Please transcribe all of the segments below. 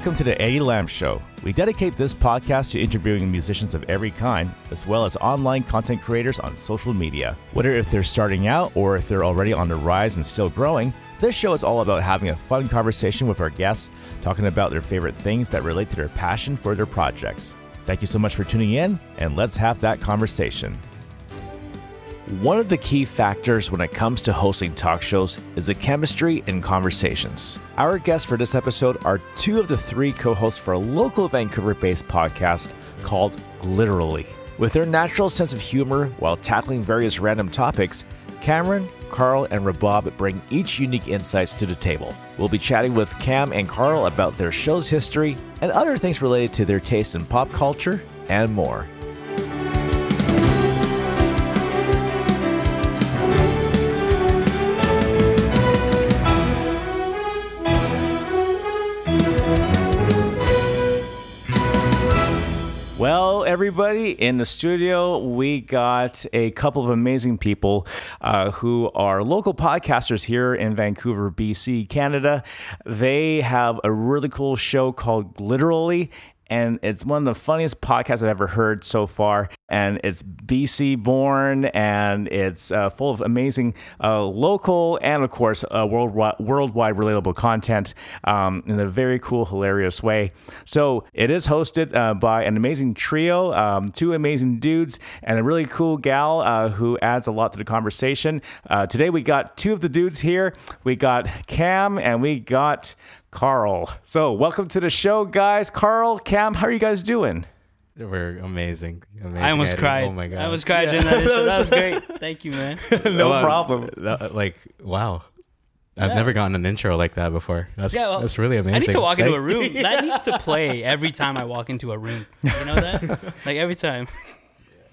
Welcome to the Eddie Lam Show. We dedicate this podcast to interviewing musicians of every kind, as well as online content creators on social media. Whether if they're starting out or if they're already on the rise and still growing, this show is all about having a fun conversation with our guests, talking about their favorite things that relate to their passion for their projects. Thank you so much for tuning in, and let's have that conversation. One of the key factors when it comes to hosting talk shows is the chemistry and conversations. Our guests for this episode are two of the three co hosts for a local Vancouver based podcast called Gliterally. With their natural sense of humor while tackling various random topics, Cameron, Carl, and Rabab bring each unique insights to the table. We'll be chatting with Cam and Carl about their show's history and other things related to their taste in pop culture and more. Everybody in the studio, we got a couple of amazing people uh, who are local podcasters here in Vancouver, BC, Canada. They have a really cool show called Gliterally, and it's one of the funniest podcasts I've ever heard so far. And it's BC born, and it's uh, full of amazing uh, local and, of course, uh, worldwide, worldwide relatable content um, in a very cool, hilarious way. So it is hosted uh, by an amazing trio, um, two amazing dudes, and a really cool gal uh, who adds a lot to the conversation. Uh, today we got two of the dudes here. We got Cam and we got Carl. So, welcome to the show, guys. Carl, Cam, how are you guys doing? We're amazing. amazing I almost Eddie. Oh cried. Oh my god. I almost cried during that. That was great. Thank you, man. no Well, problem. that- like wow. I've Yeah. never gotten an intro like that before. That's Yeah, well, that's really amazing. I need to walk into a Thank- room. That needs to play every time I walk into a room. You know that? Like every time.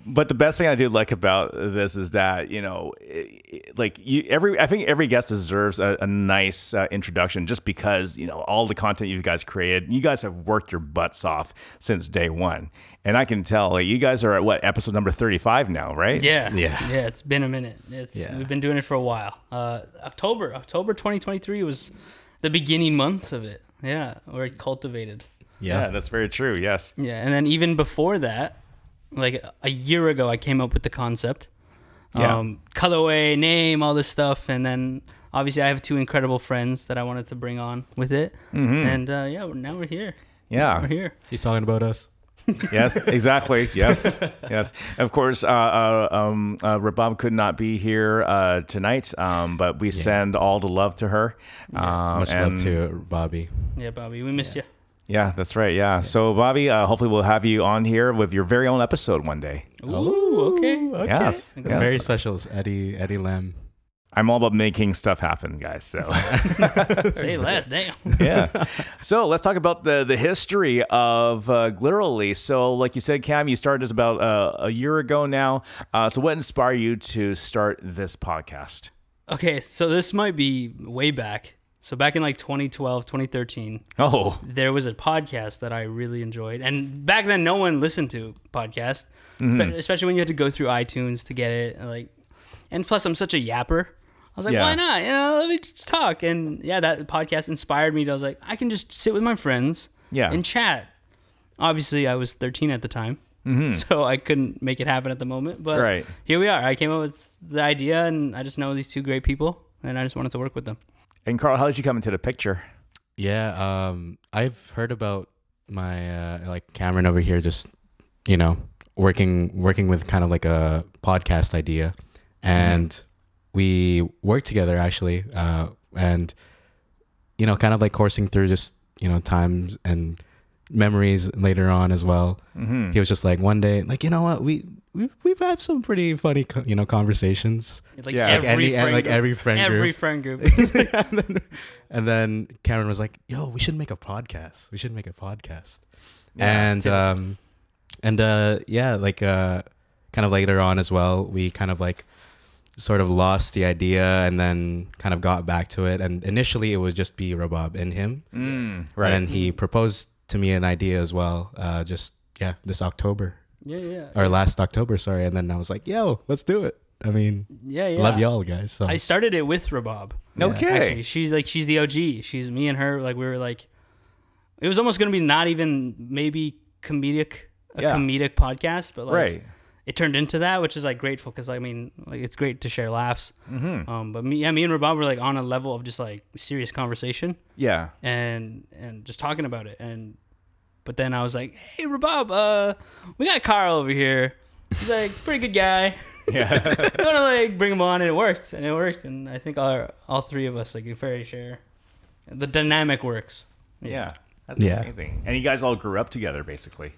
But the best thing I do like about this is that you know, i- i- like you, every I think every guest deserves a, a nice uh, introduction, just because you know all the content you guys created. You guys have worked your butts off since day one, and I can tell like, you guys are at what episode number thirty-five now, right? Yeah. Yeah. Yeah. It's been a minute. It's Yeah. we've been doing it for a while. Uh, October, October 2023 was the beginning months of it. Yeah, where it cultivated. yeah, Yeah. that's very true. Yes. Yeah, and then even before that, like a year ago, I came up with the concept, Yeah. um, colorway, name, all this stuff, and then obviously I have two incredible friends that I wanted to bring on with it, and uh, yeah, now we're here. Yeah. We're here. He's talking about us. yes, exactly. Yes, yes. Of course, uh, uh, um, uh, Rabab could not be here uh, tonight, um, but we send all the love to her. Um, Much love to Bobby. Yeah, Bobby, we miss you. Yeah, that's right. Yeah. So, Bobby, uh, hopefully we'll have you on here with your very own episode one day. Ooh, okay. Yes. Yes. Very special is Eddie Eddie Lam. I'm all about making stuff happen, guys. So, Say less, damn. yeah. So let's talk about the the history of uh, Gliterally. So, like you said, Cam, you started this about uh, a year ago now. Uh, so, what inspired you to start this podcast? Okay, so this might be way back. So back in like 2012, 2013, Oh, there was a podcast that I really enjoyed, and back then no one listened to podcasts, Mm-hmm. especially when you had to go through iTunes to get it. and, Like, and plus I'm such a yapper. I was like, Yeah. why not? You know, let me just talk. And yeah, that podcast inspired me. To, I was like, I can just sit with my friends, Yeah. and chat. Obviously, I was 13 at the time, so I couldn't make it happen at the moment. But. Right. here we are. I came up with the idea, and I just know these two great people, and I just wanted to work with them. And Carl, how did you come into the picture? Yeah, um, I've heard about my uh, like Cameron over here, just you know, working working with kind of like a podcast idea, and we worked together actually, uh, and you know, kind of like coursing through just you know times and memories later on as well. Mm-hmm. He was just like one day, like you know what, we we've we've had some pretty funny co- you know conversations, Like Yeah. Like every any- friend like group. every friend every group. friend group. and, then, and then Cameron was like, "Yo, we should make a podcast. We should make a podcast." Yeah, and um, and uh, yeah, like uh, kind of later on as well, we kind of like sort of lost the idea and then kind of got back to it. And initially, it would just be Rabab and him, Mm, right. and he proposed to me an idea as well. Uh, just yeah, this October yeah, yeah, or last October, sorry. And then I was like, "Yo, let's do it." I mean, yeah, yeah. love y'all guys. So I started it with Rabab. okay. Actually, she's like she's the OG. She's me and her. Like we were like, it was almost gonna be not even maybe comedic a Yeah. comedic podcast, but like Right. It turned into that, which is like grateful because I mean like it's great to share laughs. Mm-hmm. Um, but me, yeah, me and Rabab were like on a level of just like serious conversation Yeah. and and just talking about it and but then I was like, hey Rabab, uh, we got Carl over here. He's like pretty good guy. Yeah. I want to like bring him on, and it worked, and it worked, and I think all all three of us like very share. The dynamic works. yeah. That's Yeah. amazing. And you guys all grew up together, basically.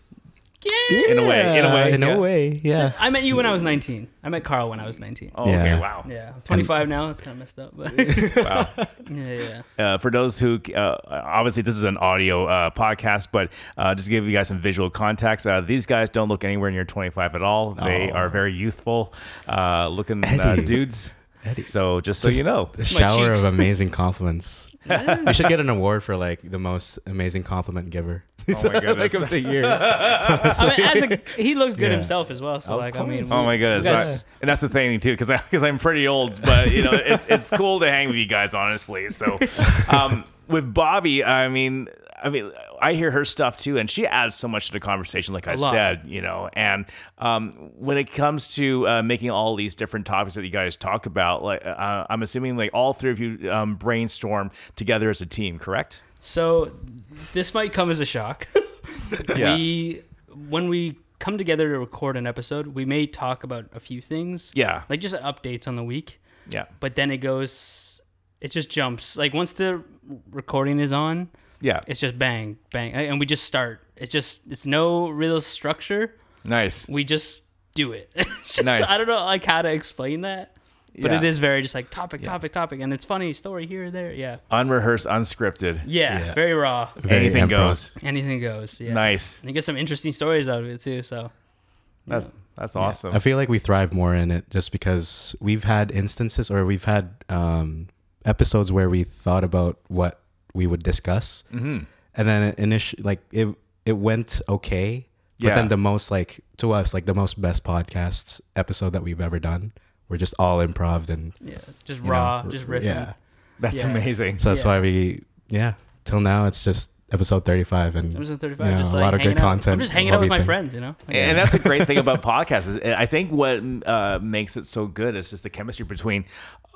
Yeah. In a way, in a way, in yeah. a way, yeah. I met you when I was 19. I met Carl when I was 19. Oh, okay. Yeah. Wow. Yeah, I'm 25 now. It's kind of messed up, but Wow. yeah, yeah. Uh, for those who, uh, obviously, this is an audio uh, podcast, but uh, just to give you guys some visual context, uh, these guys don't look anywhere near 25 at all. They Oh. are very youthful uh, looking uh, dudes. Eddie. So just so you know. A shower of amazing compliments. you should get an award for like the most amazing compliment giver. Oh my goodness. like of the year. I mean, as a, he looks good Yeah. himself as well. So Of like, I mean. Oh my goodness! Guys- I- and that's the thing too, because because I'm pretty old, but you know it's it's cool to hang with you guys, honestly. So, um, with Bobby, I mean, I mean, I hear her stuff too, and she adds so much to the conversation. Like I said, you know, and um, when it comes to uh, making all these different topics that you guys talk about, like uh, I'm assuming like all three of you um, brainstorm together as a team, correct? So this might come as a shock. Yeah. We when we come together to record an episode, we may talk about a few things, Yeah, like just updates on the week. yeah, But then it goes, it just jumps. Like once the recording is on, yeah. it's just bang, bang, and we just start. It's just it's no real structure. Nice. We just do it. Just, Nice. I don't know like how to explain that, but Yeah. it is very just like topic, Yeah. topic, topic, and it's funny story here or there. Yeah, Unrehearsed, unscripted. yeah, Yeah. very raw. Very Anything improv. goes. Anything goes. Yeah. Nice. And you get some interesting stories out of it too. So That's that's awesome. I feel like we thrive more in it just because we've had instances or we've had um, episodes where we thought about what we would discuss, Mhm. and then initially, like it, it went okay. But Yeah. then the most like to us, like the most best podcasts episode that we've ever done, we're just all improv and yeah, just raw, know, just riffing. Yeah, That's Yeah. amazing. so that's Yeah. why we yeah till now it's just episode thirty five and Episode 35, you know, just a like lot of good out. content. I'm just hanging out with my everything. friends, you know. And that's the great thing about podcasts. Is I think what uh, makes it so good is just the chemistry between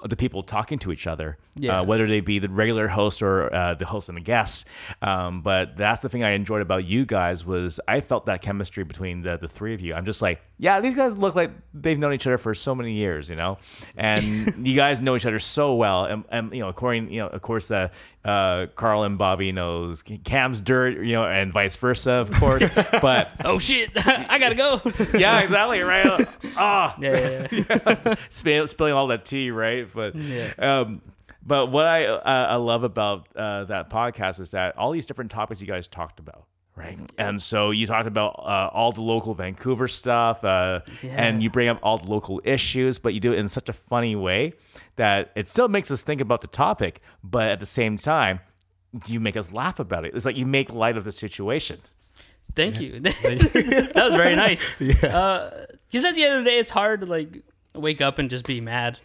the people talking to each other, Yeah. uh, whether they be the regular host or uh, the host and the guests. Um, but that's the thing I enjoyed about you guys was I felt that chemistry between the, the three of you. I'm just like, yeah, these guys look like they've known each other for so many years, you know, and you guys know each other so well. And, and you know, according, you know, of course, uh, uh, Carl and Bobby knows Cam's dirt, you know, and vice versa, of course. but Oh shit, I gotta go. yeah, exactly, right. Ah, yeah, yeah, yeah. spill, spilling all that tea, right? But Yeah. um, but what I uh, I love about uh, that podcast is that all these different topics you guys talked about. Right. And so you talked about uh, all the local Vancouver stuff, uh, Yeah. and you bring up all the local issues, but you do it in such a funny way that it still makes us think about the topic, but at the same time, you make us laugh about it. It's like you make light of the situation. Thank you. that was very nice. Yeah. Because at the end of the day, it's hard to like wake up and just be mad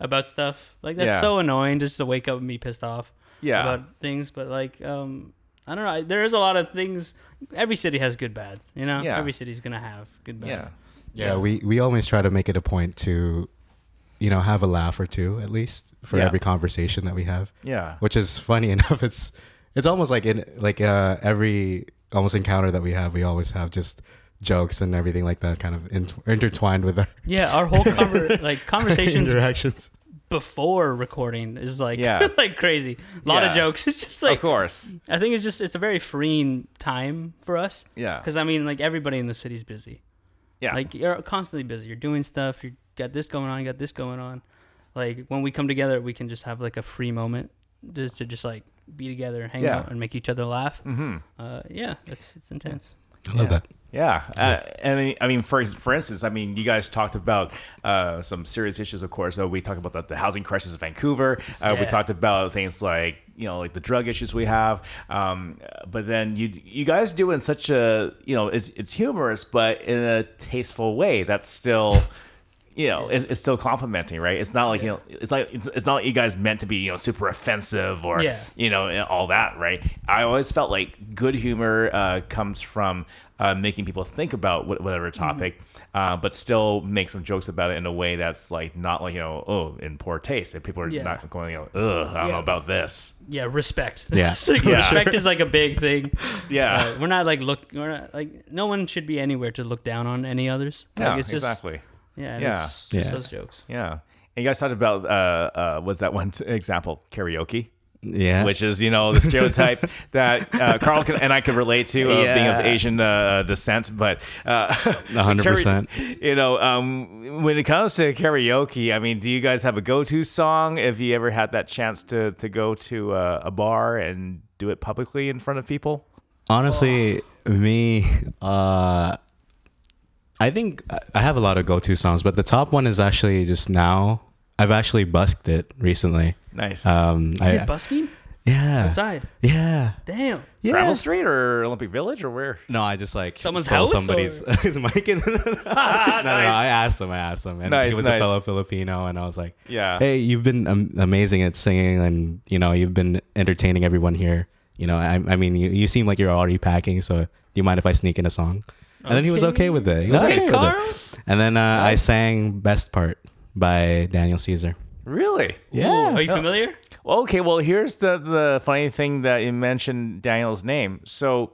about stuff. Like that's Yeah. so annoying just to wake up and be pissed off Yeah. about things. But like, um, I don't know. There is a lot of things. Every city has good bads. You know. Yeah. Every city's gonna have good bad. Yeah. Yeah, we we always try to make it a point to, you know, have a laugh or two at least for Yeah. every conversation that we have. Yeah. Which is funny enough. It's it's almost like in like uh, every almost encounter that we have, we always have just jokes and everything like that kind of in, intertwined with our Yeah. Our whole conver- like conversations interactions. before recording is like Yeah. like crazy. A lot Yeah. of jokes. It's just like of course. I think it's just it's a very freeing time for us. Yeah. Because I mean, like everybody in the city's busy. Yeah. Like you're constantly busy. You're doing stuff. You got this going on. You got this going on. Like when we come together, we can just have like a free moment, just to just like be together, hang Yeah. out, and make each other laugh. mm-hmm. Uh, yeah, it's it's intense. I love Yeah. that. Yeah, uh, I mean, I mean, for for instance, I mean, you guys talked about uh, some serious issues, of course. So we talked about the, the housing crisis in Vancouver. Uh, We talked about things like you know, like the drug issues we have. Um, but then you you guys do it in such a you know, it's it's humorous, but in a tasteful way that's still you know, it, it's still complimenting, right? It's not like you know, it's like it's, it's not like you guys meant to be you know super offensive or Yeah. you know all that, right? I always felt like good humor uh, comes from uh, making people think about wh- whatever Mm-hmm. topic, uh, but still make some jokes about it in a way that's like not like you know oh in poor taste, and people are Yeah. not going you know ugh I don't Yeah. know about this. Yeah, respect. Yeah. Like Yeah. Respect is like a big thing. Yeah, Uh, we're not like look. We're not like no one should be anywhere to look down on any others. Like, yeah, it's just, exactly. Yeah, Yeah. It's just Yeah. those jokes. Yeah. And you guys talked about uh, uh, was that one t- example karaoke, Yeah. which is you know the stereotype that uh, Carl can, and I could relate to uh, being of Asian uh, descent, but uh, hundred percent. kara- You know, um, when it comes to karaoke, I mean, do you guys have a go-to song if you ever had that chance to to go to uh, a bar and do it publicly in front of people? Honestly, me, uh, I think I- I have a lot of go-to songs, but the top one is actually just now. I've actually busked it recently. Nice. Um, You I, did busking yeah, outside. yeah, Damn. yeah. Granville Street or Olympic Village or where? No, I just like Someone's stole house, somebody's mic. no, no, no, I asked him. I asked him, and Nice, he was nice. a fellow Filipino, and I was like, Yeah. "Hey, you've been um, amazing at singing, and you know, you've been entertaining everyone here. You know, I, I mean, you, you seem like you're already packing, so do you mind if I sneak in a song?" And then he was okay with it. He was Nice. okay with it. And then uh, I sang "Best Part" by Daniel Caesar. Really? Ooh, Are you familiar? Okay, well, here's the the funny thing that you mentioned Daniel's name. So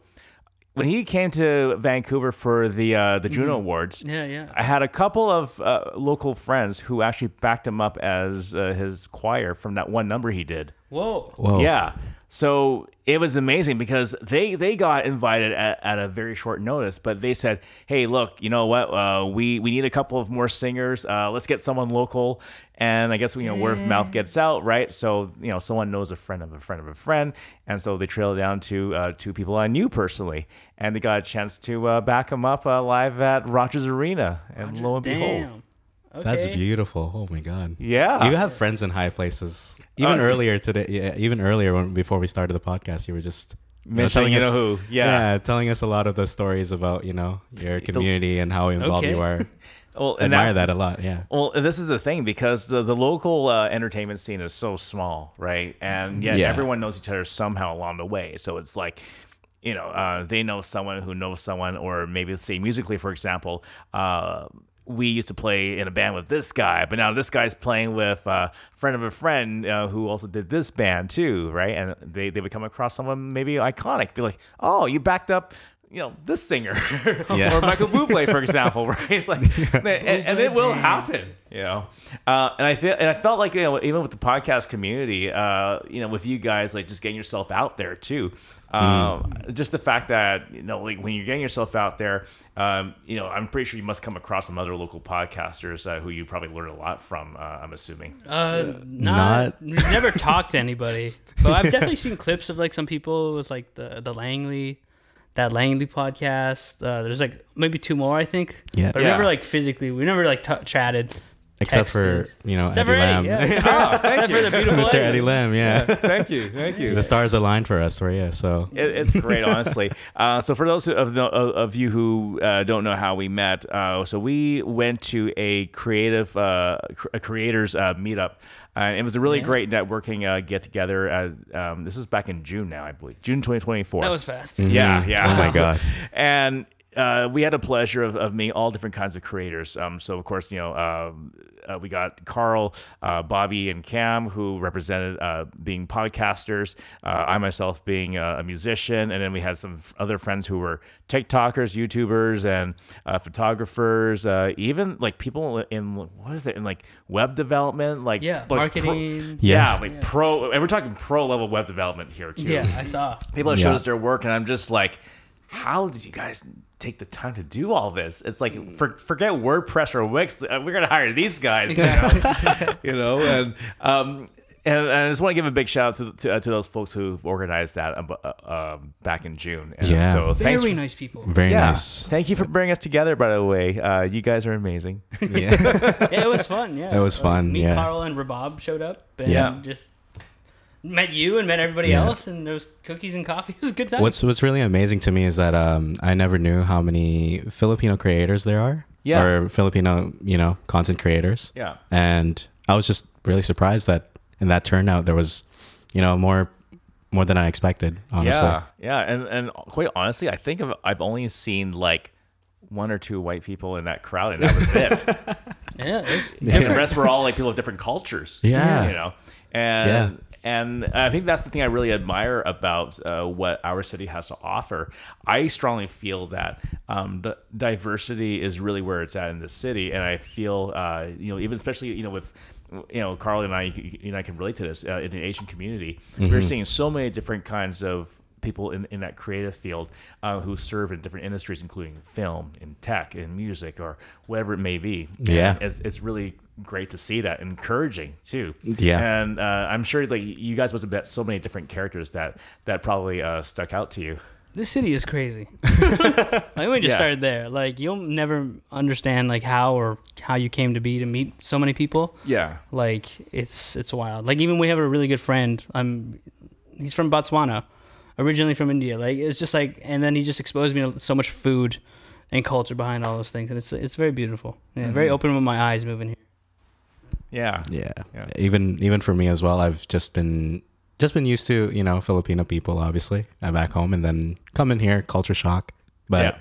when he came to Vancouver for the uh, the Juno Awards, Yeah, yeah. I had a couple of uh, local friends who actually backed him up as uh, his choir from that one number he did. Whoa. Whoa. Yeah. So it was amazing because they they got invited at, at a very short notice, but they said, "Hey, look, you know what? Uh, we we need a couple of more singers. Uh, let's get someone local." And I guess you know word of mouth gets out, right? So you know someone knows a friend of a friend of a friend, and so they trailed down to uh, two people I knew personally, and they got a chance to uh, back them up uh, live at Rogers Arena, and lo and behold, Damn. Okay. That's beautiful. Oh my god. yeah, You have friends in high places. Even Uh, earlier today, yeah, even earlier when before we started the podcast, you were just you know, telling know us- who, yeah. telling us a lot of the stories about you know your community and how involved Okay. you are. Well, and Admire that a lot. Yeah. Well, this is the thing because the, the local uh, entertainment scene is so small, right? And yet Yeah. everyone knows each other somehow along the way. So it's like, you know, uh, they know someone who knows someone, or maybe say musically, for example. Uh, we used to play in a band with this guy, but now this guy's playing with a friend of a friend uh, who also did this band too, right? And they, they would come across someone maybe iconic, be like, oh, you backed up, you know, this singer, Yeah. or Michael Bublé, for example, right? Like, and, and it will happen, you know. Uh, and I feel, and I felt like you know, even with the podcast community, uh, you know, with you guys, like just getting yourself out there too. Um, Just the fact that you know, like when you're getting yourself out there, um, you know, I'm pretty sure you must come across some other local podcasters uh, who you probably learned a lot from. Uh, I'm assuming. Uh, not, Not- We've never talked to anybody, but I've definitely seen clips of like some people with like the the Langley, that Langley podcast. Uh, there's like maybe two more, I think. Yeah. But I never like physically. We never like t- chatted. Except for you know Except Eddie for Lam. Eddie, yeah. oh, thank Except for the beautiful Mr. Eddie. Eddie Lam. Yeah. thank you, thank you. the stars aligned for us. For you. So It, it's great, honestly. Uh, so for those of, the, of of you who uh, don't know how we met, uh, so we went to a creative uh, a creators uh, meetup. Uh, it was a really Yeah. great networking uh, get together. Uh, um, this is back in June now, I believe, June 2024. That was fast. Yeah, yeah. Oh my God. and uh, we had a pleasure of, of meeting all different kinds of creators. Um, so of course, you know, um, uh, we got Carl, uh, Bobby, and Cam who represented uh, being podcasters. Uh, I myself being a, a musician, and then we had some other friends who were TikTokers, YouTubers, and uh, photographers. Uh, even like people in what is it in like web development, like Yeah, like pro- marketing. yeah, Yeah. like pro. And we're talking pro level web development here too Yeah, I saw. people have Yeah. showed us their work and i'm just like how did you guys take the time to do all this it's like for, forget wordpress or wix uh, we're gonna hire these guys you know, you know? and um and, and I just want to give a big shout out to, to, uh, to those folks who've organized that um, uh, um, back in June. And Yeah. So thanks. Very for- nice people. very yeah. nice. Thank you for bringing us together, by the way. Uh, you guys are amazing. Yeah. yeah, it was fun. Yeah, It was Like, fun, Me, yeah. Carl, and Rabab showed up, and Yeah. just met you and met everybody Yeah. else, and there was cookies and coffee. It was a good time. What's What's really amazing to me is that um, I never knew how many Filipino creators there are. Yeah. or Filipino, you know, content creators. Yeah. And I was just really surprised that in that turnout there was, you know, more more than I expected, honestly. Yeah, yeah, and and quite honestly, I think of, I've only seen like one or two white people in that crowd, and that was it. Yeah, it's and the rest were all like people of different cultures. Yeah. you know, and Yeah. And I think that's the thing I really admire about uh, what our city has to offer. I strongly feel that um, the diversity is really where it's at in the city, and I feel uh, you know even especially you know with you know Carl and I you, you know I can relate to this uh, in the Asian community. We're seeing so many different kinds of people in, in that creative field uh, who serve in different industries, including film, in tech, in music, or whatever it may be. Yeah. And it's, it's really great to see that, encouraging too. Yeah. and uh, I'm sure like you guys must have met so many different characters that that probably uh, stuck out to you. This city is crazy. like we just Yeah. started there. Like you'll never understand like how or how you came to be to meet so many people. Yeah, Like it's it's wild. Like even we have a really good friend. I'm he's from Botswana, originally from India. Like it's just like, and then he just exposed me to so much food and culture behind all those things, and it's it's very beautiful. Yeah, very Mhm. open with my eyes moving here. yeah, Yeah. Yeah. Even even for me as well, I've just been just been used to, you know, Filipino people obviously. I'm back home and then come in here, culture shock. But Yeah.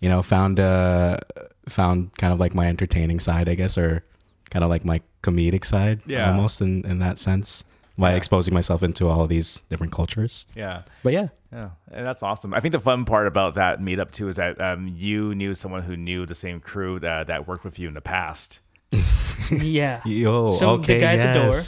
you know, found uh found kind of like my entertaining side, I guess, or kind of like my comedic side Yeah. almost in, in that sense. By Yeah. exposing myself into all of these different cultures. yeah. But yeah. Yeah, and that's awesome. I think the fun part about that meetup too is that um, you knew someone who knew the same crew that, that worked with you in the past. yeah, Yo, So the okay. guy at the door-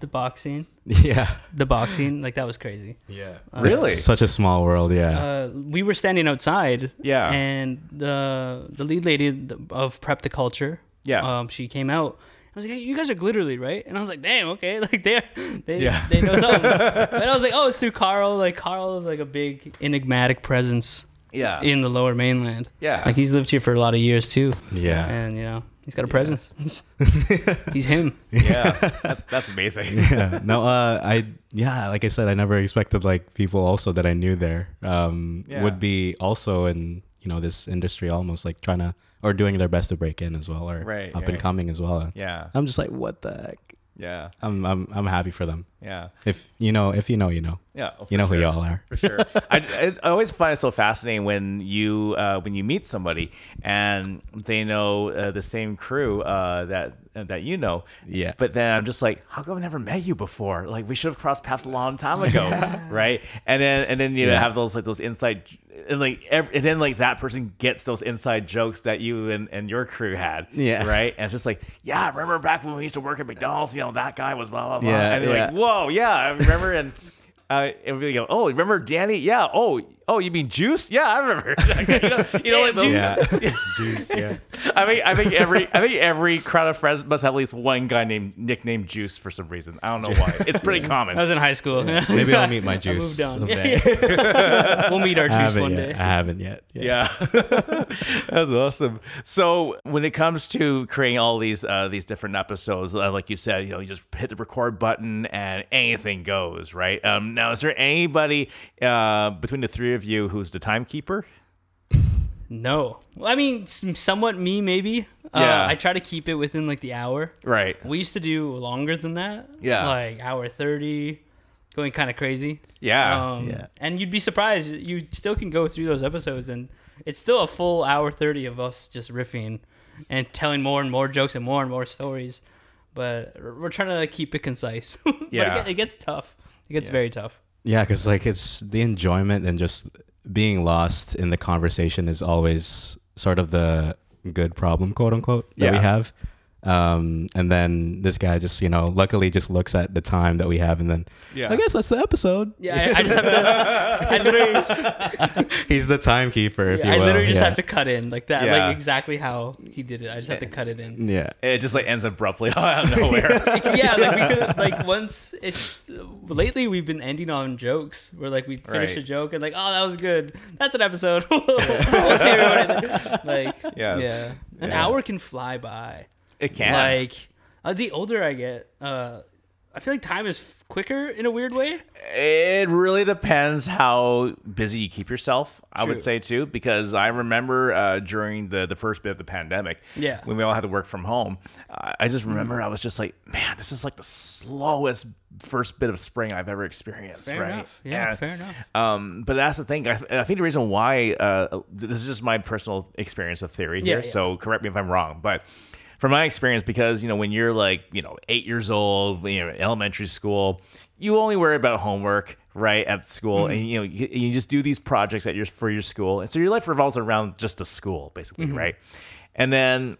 the boxing, Yeah. the boxing, like that was crazy. Yeah. Uh, Really? Such a small world, yeah. Uh, we were standing outside. Yeah. And the the lead lady of Prep the Culture. Yeah. Um, she came out. I was like, hey, you guys are Gliterally, right? And I was like, damn, okay. Like they're they Yeah. they know something. and I was like, oh, it's through Carl. Like Carl is like a big enigmatic presence Yeah, in the Lower Mainland. yeah, Like he's lived here for a lot of years too, yeah. and you know he's got a presence. he's him. yeah. That's, that's amazing. yeah no uh i yeah like i said i never expected like people also that i knew there um Yeah. would be also in you know this industry almost like trying to or doing their best to break in as well or Right, up and coming as well. Yeah, i'm just like what the heck? Yeah, i'm i'm, I'm happy for them. Yeah, if you know if you know you know yeah. oh, you know who y'all are for sure. I, I, I always find it so fascinating when you uh, when you meet somebody and they know uh, the same crew uh, that that you know. Yeah. But then I'm just like, how come I've never met you before? Like we should have crossed paths a long time ago, right? And then and then you know, Yeah. have those like those inside and like every, and then like that person gets those inside jokes that you and, and your crew had. Yeah. Right. And it's just like, yeah, I remember back when we used to work at McDonald's? You know that guy was blah blah blah. Yeah, and they're like, whoa, yeah, I remember and. Uh, and we go, oh, remember Danny? Yeah. Oh, oh, you mean Juice? Yeah, I remember. you know, you know, like those, yeah juice yeah I think I think every I think every crowd of friends must have at least one guy named nicknamed Juice for some reason. I don't know why. It's pretty I common. I was in high school. maybe i'll meet my juice someday we'll meet our I juice one yet. day. i haven't yet Yeah, that's awesome. So when it comes to creating all these uh, these different episodes, uh, like you said, you know, you just hit the record button and anything goes, right? Um, now, is there anybody uh, between the three of you who's the timekeeper? No, Well, I mean somewhat me maybe. Yeah. Uh, I try to keep it within like the hour. Right. We used to do longer than that. Yeah. Like hour thirty, going kind of crazy. Yeah. Um, Yeah. And you'd be surprised. You still can go through those episodes, and it's still a full hour thirty of us just riffing and telling more and more jokes and more and more stories. But we're trying to like, keep it concise. But it Yeah. it, gets tough. It gets Yeah. very tough. Yeah, because like it's the enjoyment and just being lost in the conversation is always sort of the good problem, quote unquote, that we have. Um, and then this guy just, you know, luckily just looks at the time that we have and then Yeah. I guess that's the episode. Yeah, I, I just have to. I literally, He's the timekeeper, if yeah, you I will. literally just yeah. have to cut in like that, Yeah. like exactly how he did it. I just have to cut it in. Yeah. It just like ends abruptly out of nowhere. yeah, like we could like once it's lately we've been ending on jokes where like we finish Right. a joke and like oh that was good that's an episode we'll see everybody like Yes. yeah an Yeah. hour can fly by it can. like uh, the older I get uh I feel like time is f- quicker in a weird way. It really depends how busy you keep yourself. I would say too, because I remember uh, during the the first bit of the pandemic, Yeah. when we all had to work from home, I I just remember I was just like, man, this is like the slowest first bit of spring I've ever experienced. Fair right? enough. Yeah, And, fair enough. Um, but that's the thing. I, I think the reason why uh, this is just my personal experience of theory here. Yeah, yeah. So correct me if I'm wrong, but from my experience, because you know when you're like you know eight years old, you know elementary school, you only worry about homework right at school, Mm-hmm. and you know you, you just do these projects at your for your school, and so your life revolves around just the school basically, Mm-hmm. right? And then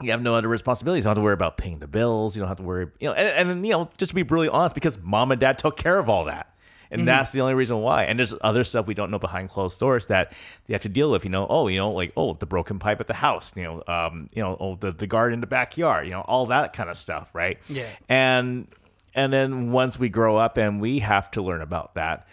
you have no other responsibilities. You don't have to worry about paying the bills. You don't have to worry, you know, and, and then, you know, just to be brutally honest, because mom and dad took care of all that. And that's the only reason why. And there's other stuff we don't know behind closed doors that you have to deal with. You know, oh, you know, like oh, the broken pipe at the house. You know, um, you know, oh, the the garden in the backyard. You know, all that kind of stuff, right? Yeah. And and then once we grow up and we have to learn about that,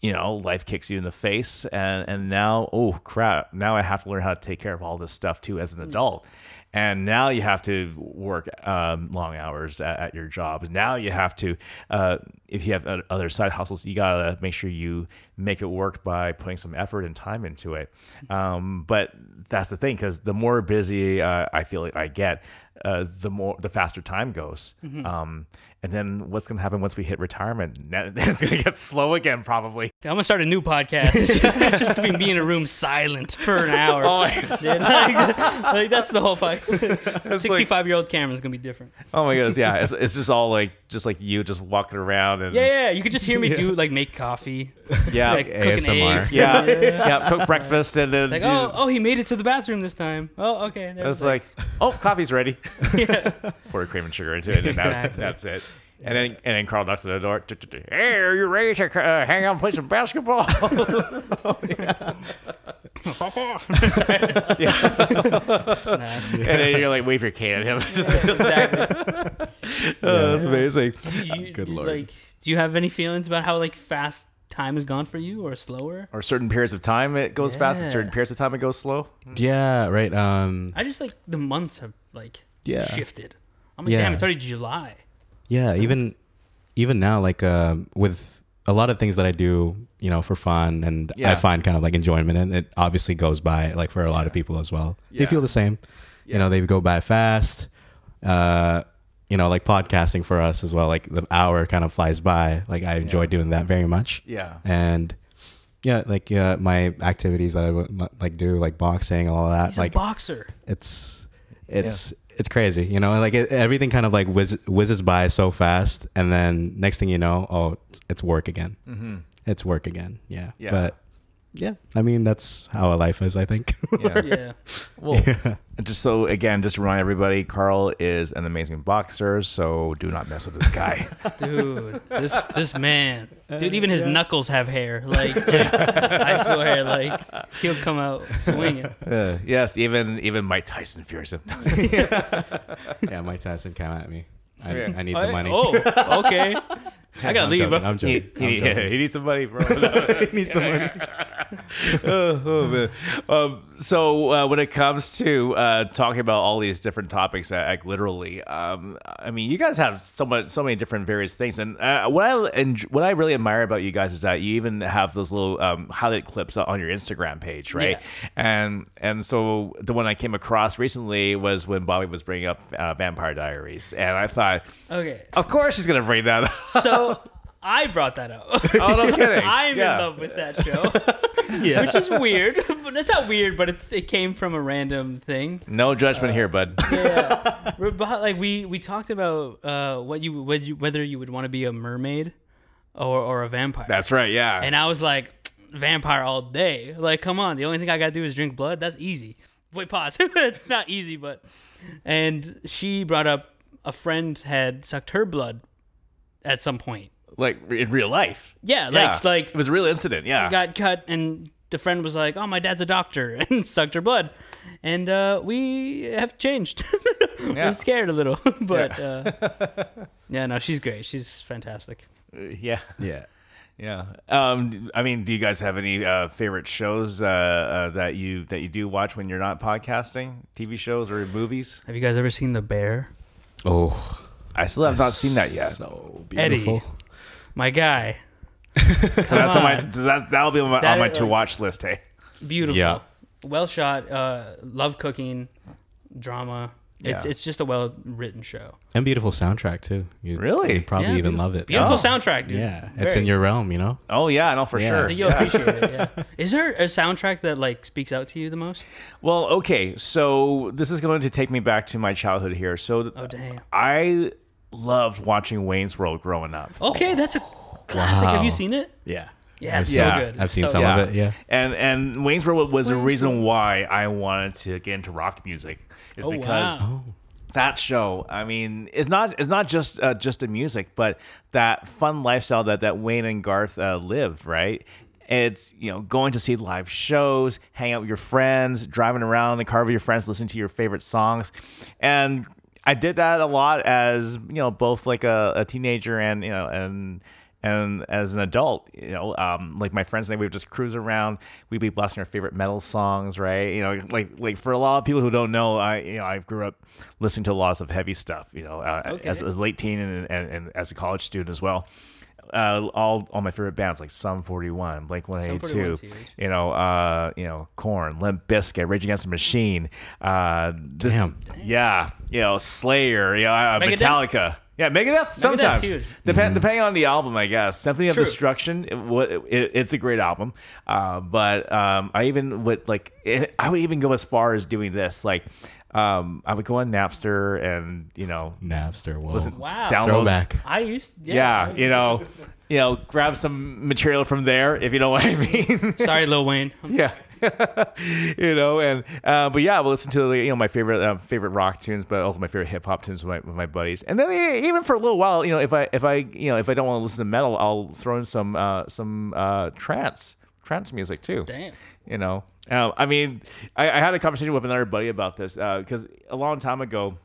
you know, life kicks you in the face, and and now, oh crap, now I have to learn how to take care of all this stuff too as an adult. And now you have to work um, long hours at, at your job. Now you have to, uh, if you have other side hustles, you gotta make sure you make it work by putting some effort and time into it. Um, but that's the thing, because the more busy uh, I feel like I get, uh, the more the faster time goes. Um, and then what's gonna happen once we hit retirement? Now- It's gonna get slow again, probably. I'm gonna start a new podcast. It's just, it's just gonna be me in a room silent for an hour. Oh, Dude, like, like, that's the whole fight. Sixty-five year old Cameron's gonna be different. Oh my goodness, yeah. It's, it's just all like just like you just walking around and Yeah, yeah. You could just hear me do like make coffee, yeah, like cooking ASMR. eggs. yeah, yeah, yeah. Cook breakfast and then Like, do- oh, oh, he made it to the bathroom this time. Oh, okay. There It's we go. like, oh, coffee's ready. yeah. Pour cream and sugar into it, and that's, that's it. And then and then Carl knocks on the door. Hey, are you ready to uh, hang out and play some basketball? Fuck off. and then you're like, wave your cane at him. Just- exactly. oh, that's amazing. You, Good lord. Like, do you have any feelings about how like fast time has gone for you, or slower? Or certain periods of time it goes fast, and certain periods of time it goes slow. Yeah, right. Um, I just like the months have like Yeah. shifted. I'm like, Yeah. damn, it's already July. Yeah, even even now, like uh, with a lot of things that I do, you know, for fun, and Yeah. I find kind of like enjoyment, and it obviously goes by like for a lot of people as well. Yeah. They feel the same. Yeah. You know, they go by fast. Uh, you know, like podcasting for us as well. Like the hour kind of flies by. Like I enjoy Yeah. doing that very much. Yeah. and yeah, like yeah, my activities that I would like do, like boxing, and all that, He's like a boxer. it's it's it's crazy, you know. Like it, everything kind of like whiz, whizzes by so fast, and then next thing you know, oh, it's, it's work again. Mm-hmm. It's work again. Yeah. Yeah. But yeah, I mean that's how a life is. I think. Yeah. Yeah. Well, and just so again, just to remind everybody, Carl is an amazing boxer, so do not mess with this guy. Dude, this this man, dude, even his knuckles have hair. Like, I swear, like he'll come out swinging. Uh, yes, even even Mike Tyson fears him. yeah, Mike Tyson came at me. I, Yeah. I need the money. Oh, okay. I gotta I'm leave. joking. I'm he, joking. I'm he, joking. he needs some money, bro. he needs the money. oh, oh, man. Um, so uh, when it comes to uh, talking about all these different topics, uh, like literally, um, I mean, you guys have so much, so many different various things, and uh, what I enj- what I really admire about you guys is that you even have those little um, highlight clips on your Instagram page, right? Yeah. And and so the one I came across recently was when Bobby was bringing up uh, Vampire Diaries, and I thought, Okay, of course she's gonna bring that up. so I brought that up. oh no kidding! I'm Yeah. in love with that show, which is weird. But it's not weird, but it's it came from a random thing. No judgment here, bud. Yeah, We're like we we talked about uh, what you, what you whether you would want to be a mermaid or or a vampire. That's right. Yeah. And I was like, vampire all day. Like, come on. The only thing I gotta do is drink blood. That's easy. Wait, pause. it's not easy, but. And she brought up a friend had sucked her blood at some point. like in real life. Yeah, like yeah. like it was a real incident. Yeah. got cut, and the friend was like, "Oh, my dad's a doctor," and sucked her blood. And uh, we have changed. Yeah. We're scared a little, but uh, yeah, no, she's great. She's fantastic. Uh, yeah. Yeah. Yeah. Um, I mean, do you guys have any uh, favorite shows uh, uh, that you that you do watch when you're not podcasting? TV shows or movies? Have you guys ever seen The Bear? Oh, I still have not seen that yet. So So Eddie. beautiful. My guy. that's on my that's, that'll be on my, That on my is, to watch list. Hey, Beautiful. Yeah. Well shot. Uh, love cooking, drama. It's Yeah. it's just a well written show. And beautiful soundtrack too. You Really? you'd probably Yeah, even love it. Beautiful Oh. soundtrack, dude. Yeah, it's in your realm, you know. oh yeah, no for Yeah. sure. You'll Yeah. appreciate it. Yeah. Is there a soundtrack that like speaks out to you the most? Well, okay, so this is going to take me back to my childhood here. So Oh damn. I loved watching Wayne's World growing up. Okay, that's a classic. Have you seen it? Yeah, Yeah, it's Yeah. so good. I've It's seen so some good. of it. Yeah, And and Wayne's World was the Wayne's reason why I wanted to get into rock music. Is Oh, because wow. that show, I mean, it's not it's not just uh, just the music, but that fun lifestyle that that Wayne and Garth uh, lived, right? It's you know going to see live shows, hang out with your friends, driving around in the car with your friends, listening to your favorite songs, and I did that a lot as you know both like a, a teenager and you know and and as an adult, you know, um, like my friends and I, we would just cruise around. We'd be blasting our favorite metal songs, right? You know, like like for a lot of people who don't know, I you know I grew up listening to lots of heavy stuff. You know, uh, Okay. as, as a late teen and, and, and as a college student as well. Uh, all all my favorite bands like Sum 41, Blink 182, you know, uh, you know, Korn, Limp Bizkit, Rage Against the Machine, uh, this, Damn. yeah, you know, Slayer, you know, uh, Metallica, yeah, Megadeth. Sometimes, huge. Depend, depending on the album, I guess. Symphony of True. Destruction, it, it, it's a great album. Uh, but um, I even would like, it, I would even go as far as doing this, like. Um, I would go on Napster and you know Napster. Whoa. listen, Wow. download Throwback. I used yeah. yeah, you know, you know, grab some material from there if you know what I mean. Sorry, Lil Wayne. yeah, you know, and uh, but yeah, we'll listen to you know my favorite uh, favorite rock tunes, but also my favorite hip hop tunes with my, with my buddies. And then even for a little while, you know, if I if I you know if I don't want to listen to metal, I'll throw in some uh, some uh, trance trance music too. Damn. You know, um, I mean, I, I had a conversation with another buddy about this because a long time ago,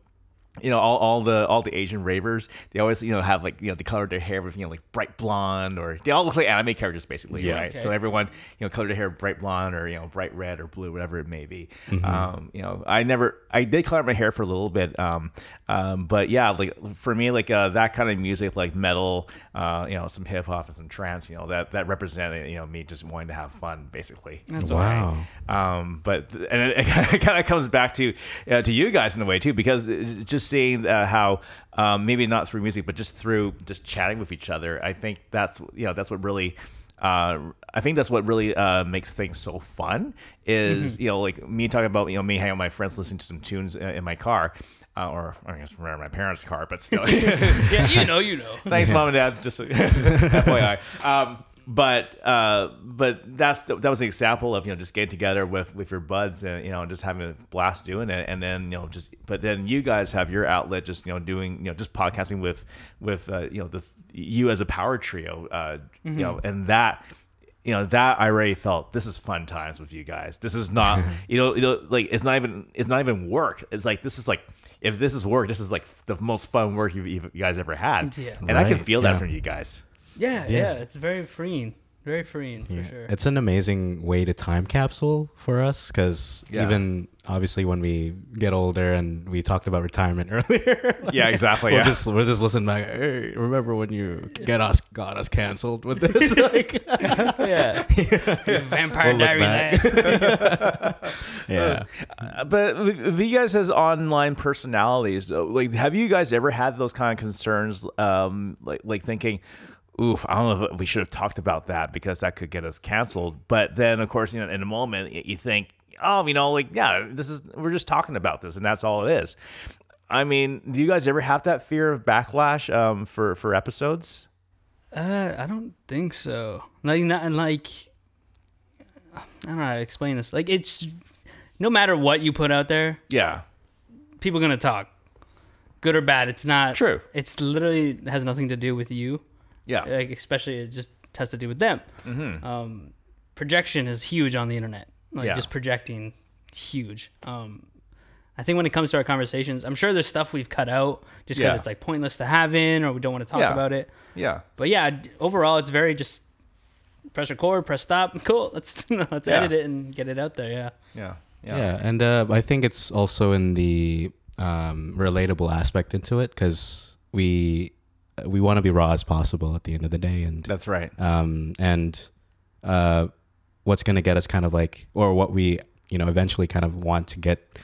you know, all, all the all the Asian ravers, they always you know have like you know they colored their hair with you know like bright blonde or they all look like anime characters basically, Yeah. right? Okay. So everyone you know colored their hair bright blonde or you know bright red or blue, whatever it may be. Um, you know, I never I did color my hair for a little bit, um, um, but yeah, like for me, like uh, that kind of music, like metal, uh, you know, some hip hop and some trance, you know, that that represented you know me just wanting to have fun basically. That's wow. Um, but and it, it kind of comes back to uh, to you guys in a way too, because it- just seeing uh, how um, maybe not through music, but just through just chatting with each other, I think that's you know that's what really. Uh, I think that's what really uh, makes things so fun is you know like me talking about you know me hanging with my friends listening to some tunes uh, in my car uh, or I guess from my parents' car, but still. Yeah, you know, you know. Thanks, mom and dad. Just FYI. Um, but uh, but that's that was an example of you know just getting together with with your buds and you know just having a blast doing it, and then you know just but then you guys have your outlet just you know doing you know just podcasting with with uh, you know the you as a power trio, uh, you know, and that you know that I already felt this is fun times with you guys. This is not you know you know like it's not even it's not even work. It's like this is like if this is work, this is like the most fun work you've, you guys ever had. Yeah. And I can feel that yeah. from you guys. Yeah, Yeah. yeah, It's very freeing. Very freeing for sure. It's an amazing way to time capsule for us because Yeah. even obviously when we get older and we talked about retirement earlier, Yeah, exactly. we'll yeah. just we'll just listen back. Hey, remember when you get us got us canceled with this? like, yeah. Vampire We'll Diaries. eh? yeah, Uh, but with you guys as online personalities, like, have you guys ever had those kind of concerns, um, like like thinking, "Oof, I don't know if we should have talked about that because that could get us canceled." But then, of course, you know, in a moment, you think, "Oh, you know, like, yeah, this is we're just talking about this, and that's all it is." I mean, do you guys ever have that fear of backlash um, for for episodes? Uh, I don't think so. Like not like I don't know how to explain this. Like it's no matter what you put out there, Yeah, people are gonna talk, good or bad. It's not True. It's literally has nothing to do with you. Yeah, Like especially it just has to do with them. mm-hmm. Um, projection is huge on the internet. Like Yeah. just projecting, huge. Um, I think when it comes to our conversations, I'm sure there's stuff we've cut out just because Yeah. it's like pointless to have in, or we don't want to talk Yeah. about it. yeah. But yeah, overall, it's very just press record, press stop. Cool. Let's let's Yeah. edit it and get it out there. Yeah. Yeah. yeah, and uh, I think it's also in the um, relatable aspect into it because we we want to be raw as possible at the end of the day, and That's right. um, and uh, what's going to get us kind of like, or what we you know eventually kind of want to get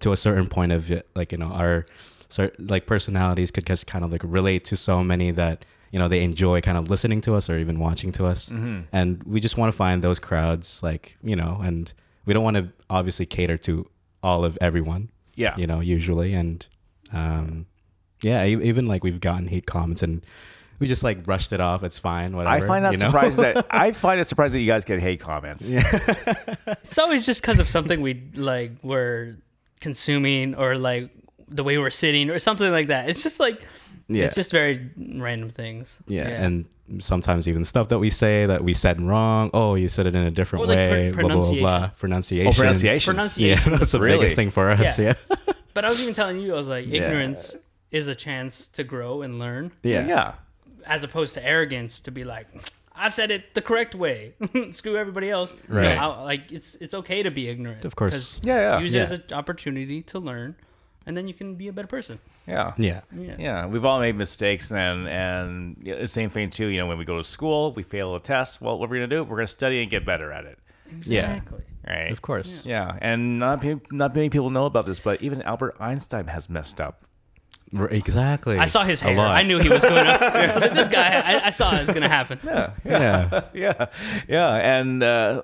to a certain point of like you know our like personalities could just kind of like relate to so many that you know they enjoy kind of listening to us or even watching to us, Mm-hmm. and we just want to find those crowds, like you know, and we don't want to obviously cater to all of everyone, Yeah. you know, usually, and um, yeah, e- even like we've gotten hate comments and. We just like brushed it off. It's fine. Whatever. I find that you know? surprising that I find it surprising that you guys get hate comments. It's always just because of something we like we're consuming or like the way we're sitting or something like that. It's just like Yeah. it's just very random things. Yeah, and sometimes even stuff that we say that we said wrong. Oh, you said it in a different Or, like, way. pr- blah, blah, blah, blah. pronunciation. Pronunciation. Oh, pronunciation. Pronunciation. Yeah, that's the Really? biggest thing for us. Yeah. Yeah. But I was even telling you, I was like, Yeah. ignorance is a chance to grow and learn, Yeah. Yeah. as opposed to arrogance to be like, I said it the correct way. Screw everybody else. You know, Right. I- like it's it's okay to be ignorant. Of course. Yeah, yeah. Use Yeah. it as an opportunity to learn, and then you can be a better person. Yeah. Yeah. Yeah. Yeah, we've all made mistakes, and and the same thing too. You know, when we go to school, we fail a test. Well, what we're gonna do? We're gonna study and get better at it, Exactly. right? Of course. Yeah, and not not many people know about this, but even Albert Einstein has messed up. R- Exactly. I saw his A hair. I knew he was going to. I was like, this guy. I, I saw it was going to happen. Yeah, Yeah. yeah, yeah. And uh,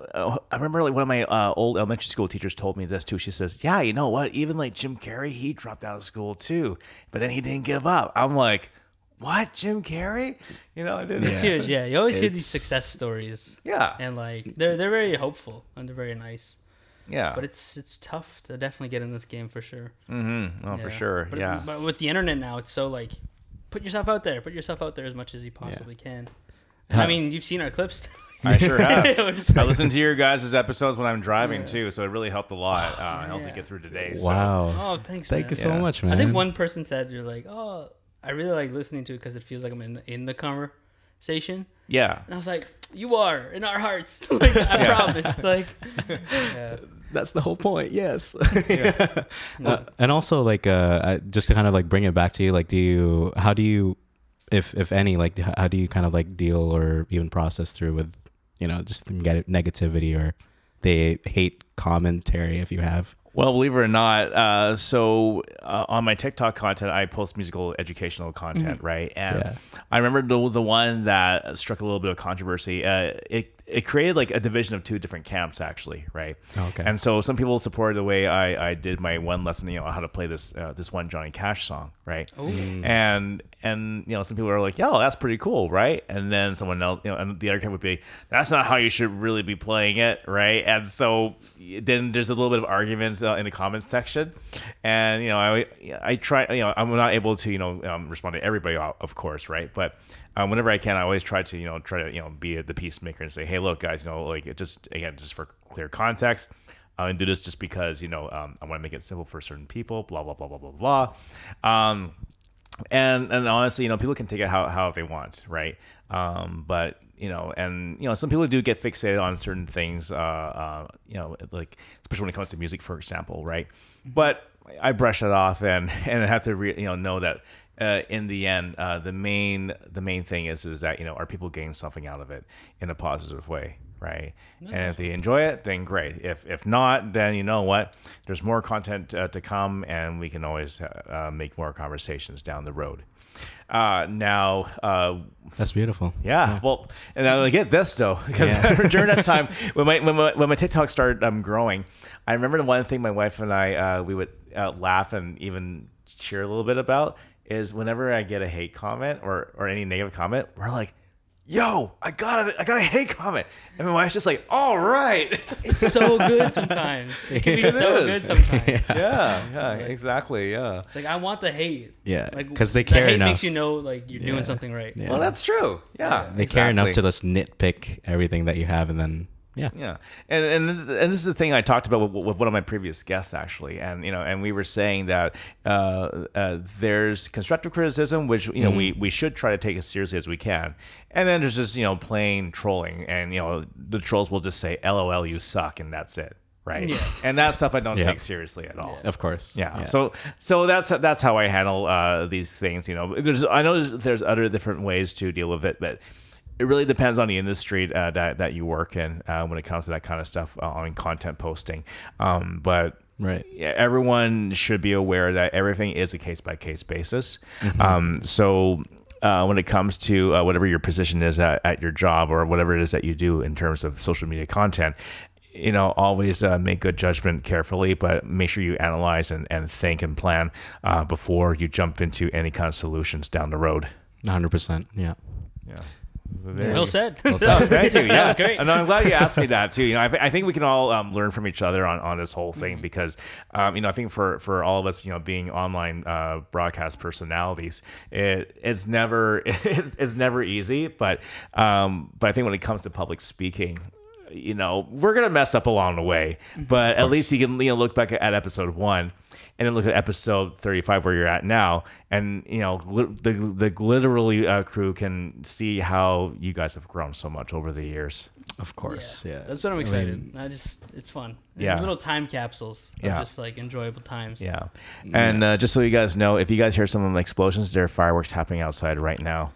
I remember like one of my uh, old elementary school teachers told me this too. She says, "Yeah, you know what? Even like Jim Carrey, he dropped out of school too, but then he didn't give up." I'm like, "What, Jim Carrey? You know, I didn't." It's huge. Yeah, you always hear these success stories, Yeah, and like they're they're very hopeful and they're very nice. Yeah. But it's it's tough to definitely get in this game for sure. mm-hmm. Oh, for sure. But, yeah. But with the internet now, it's so like, put yourself out there. Put yourself out there as much as you possibly can. I mean, you've seen our clips. I sure have. I like, listen to your guys' episodes when I'm driving Yeah. too, so it really helped a lot. Uh, helped me Yeah. get through today. So. Wow. oh, thanks. Thank man. you so Yeah. much, man. I think one person said you're like, oh, I really like listening to it because it feels like I'm in in the conversation. Yeah. And I was like, you are in our hearts. like, I promise. Like, yeah. That's the whole point. Yes. Uh, and also, like, uh, just to kind of like bring it back to you, like, do you, how do you, if if any, like, how do you kind of like deal or even process through with, you know, just get negativity or the hate commentary if you have? Well, believe it or not, uh, so uh, on my TikTok content, I post musical educational content, right? And Yeah. I remember the the one that struck a little bit of controversy. Uh, it it created like a division of two different camps, actually, right? Okay. And so some people supported the way I, I did my one lesson, you know, how to play this uh, this one Johnny Cash song, right? And and you know, some people are like, "Yo, that's pretty cool, right?" And then someone else, you know, and the other camp would be, "That's not how you should really be playing it, right?" And so then there's a little bit of arguments uh, in the comments section, and you know, I I try, you know, I'm not able to, you know, um, respond to everybody, of course, right? But um, whenever I can, I always try to, you know, try to, you know, be the peacemaker and say, "Hey, look, guys, you know, like it just again, just for clear context." I do this just because you know um, I want to make it simple for certain people. Blah blah blah blah blah blah. Um, and and honestly, you know, people can take it how, how they want, right? Um, but you know, and you know, some people do get fixated on certain things. Uh, uh, you know, like especially when it comes to music, for example, right? But I brush it off and and I have to re- you know know that uh, in the end, uh, the main the main thing is is that you know are people getting something out of it in a positive way, right? and if they enjoy it, then great. If if not, then you know what? There's more content uh, to come, and we can always uh, uh, make more conversations down the road. Uh, now, uh, That's beautiful. yeah, well, and I get this though, because during that time when my, when my when my TikTok started um, growing, I remember the one thing my wife and I uh, we would uh, laugh and even cheer a little bit about is whenever I get a hate comment or or any negative comment, we're like. Yo, I got it! I got a hate comment, and my wife's just like, "All right, It's so good sometimes. It can be It so is. good sometimes. yeah, yeah, exactly, yeah." It's like I want the hate. Yeah, Like because they the care hate enough. makes you know like you're Yeah. doing something right. Yeah. Well, that's true. Yeah, They care enough to just nitpick everything that you have, and then yeah, Yeah, and and this, is- and this is the thing I talked about with, with one of my previous guests actually, and you know, and we were saying that uh, uh, there's constructive criticism, which you know we we should try to take as seriously as we can, and then there's just you know plain trolling, and you know the trolls will just say "LOL, you suck," and that's it, right? Yeah. And that stuff I don't Yeah. take seriously at all. Of course. Yeah. So so that's that's how I handle uh, these things. You know, there's I know there's, there's other different ways to deal with it, but it really depends on the industry uh, that that you work in uh, when it comes to that kind of stuff uh, on content posting. Um, but Right. yeah, everyone should be aware that everything is a case by case basis. Mm-hmm. Um, so. Uh, when it comes to uh, whatever your position is at, at your job or whatever it is that you do in terms of social media content, you know, always uh, make good judgment carefully, but make sure you analyze and, and think and plan uh, before you jump into any kind of solutions down the road. 100%. Yeah. Yeah. Well said. Oh, thank you. Yeah, That was great. And I'm glad you asked me that too. You know, I, th- I think we can all um, learn from each other on, on this whole Mm-hmm. thing because, um, you know, I think for, for all of us, you know, being online uh, broadcast personalities, it it's never it's, it's never easy. But um, but I think when it comes to public speaking. You know, we're gonna mess up along the way, Mm-hmm. but at least you can you know look back at episode one, and then look at episode thirty-five where you're at now, and you know the the Gliterally uh, crew can see how you guys have grown so much over the years. Of course. Yeah. That's what I'm I excited. mean, I, just, it's fun. It's Yeah. little time capsules of Yeah. just like enjoyable times. Yeah. And uh, just so you guys know, if you guys hear some of the explosions, there are fireworks happening outside right now.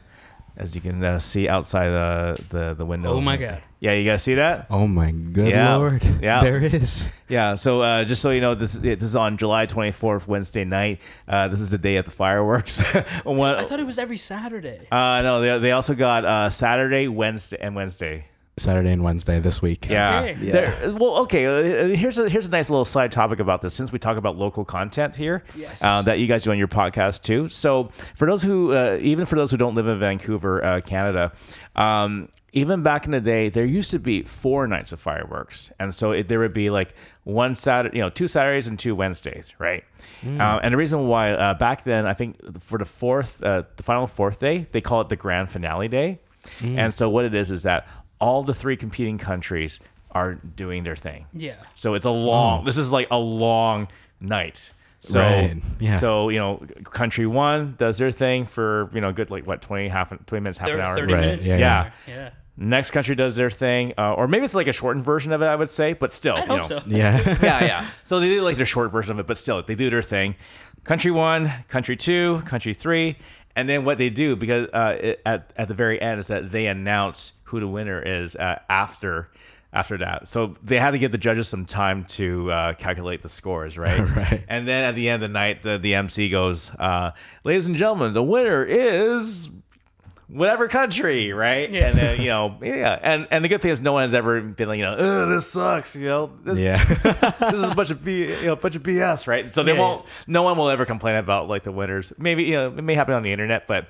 As you can uh, see outside the, the, the window. Oh my God. Yeah, you guys see that? oh my good Yeah. lord. Yeah. There it is. Yeah. So uh, just so you know, this, this is on July 24th, Wednesday night. Uh, this is the day of the fireworks. One, I thought it was every Saturday. uh, no, they, they also got uh, Saturday, Wednesday, and Wednesday. Saturday and Wednesday this week. Yeah. Okay. Yeah. Well, okay. uh, Here's a here's a nice little side topic about this. Since we talk about local content here, Yes. uh, that you guys do on your podcast too. So for those who, uh, even for those who don't live in Vancouver, uh, Canada, um, even back in the day, there used to be four nights of fireworks, and so it, there would be like one Saturday, you know, two Saturdays and two Wednesdays, right? Um, and the reason why uh, back then, I think for the fourth, uh, the final fourth day, they call it the grand finale day. Hmm. And so what it is is that all the three competing countries are doing their thing. Yeah. So it's a long. This is like a long night. So Right, yeah. so you know, country one does their thing for you know good like what 20 half 20 minutes half an hour. 30 Right, minutes. yeah, yeah. Yeah. Next country does their thing, uh, or maybe it's like a shortened version of it. I would say, but still, I you hope know. so. Yeah. yeah, yeah. So they do like their short version of it, but still, they do their thing. Country one, country two, country three, and then what they do because uh, at at the very end is that they announce who the winner is uh, after after that. So they had to give the judges some time to uh, calculate the scores, right? Right. And then at the end of the night, the the MC goes, uh, "Ladies and gentlemen, the winner is." Whatever country, right? Yeah. And then you know, yeah, and and the good thing is no one has ever been like, you know, oh, this sucks, you know, this, Yeah. this is a bunch of B, you know, a bunch of BS, right? So they Yeah, won't. No one will ever complain about like the winners. Maybe you know it may happen on the internet, but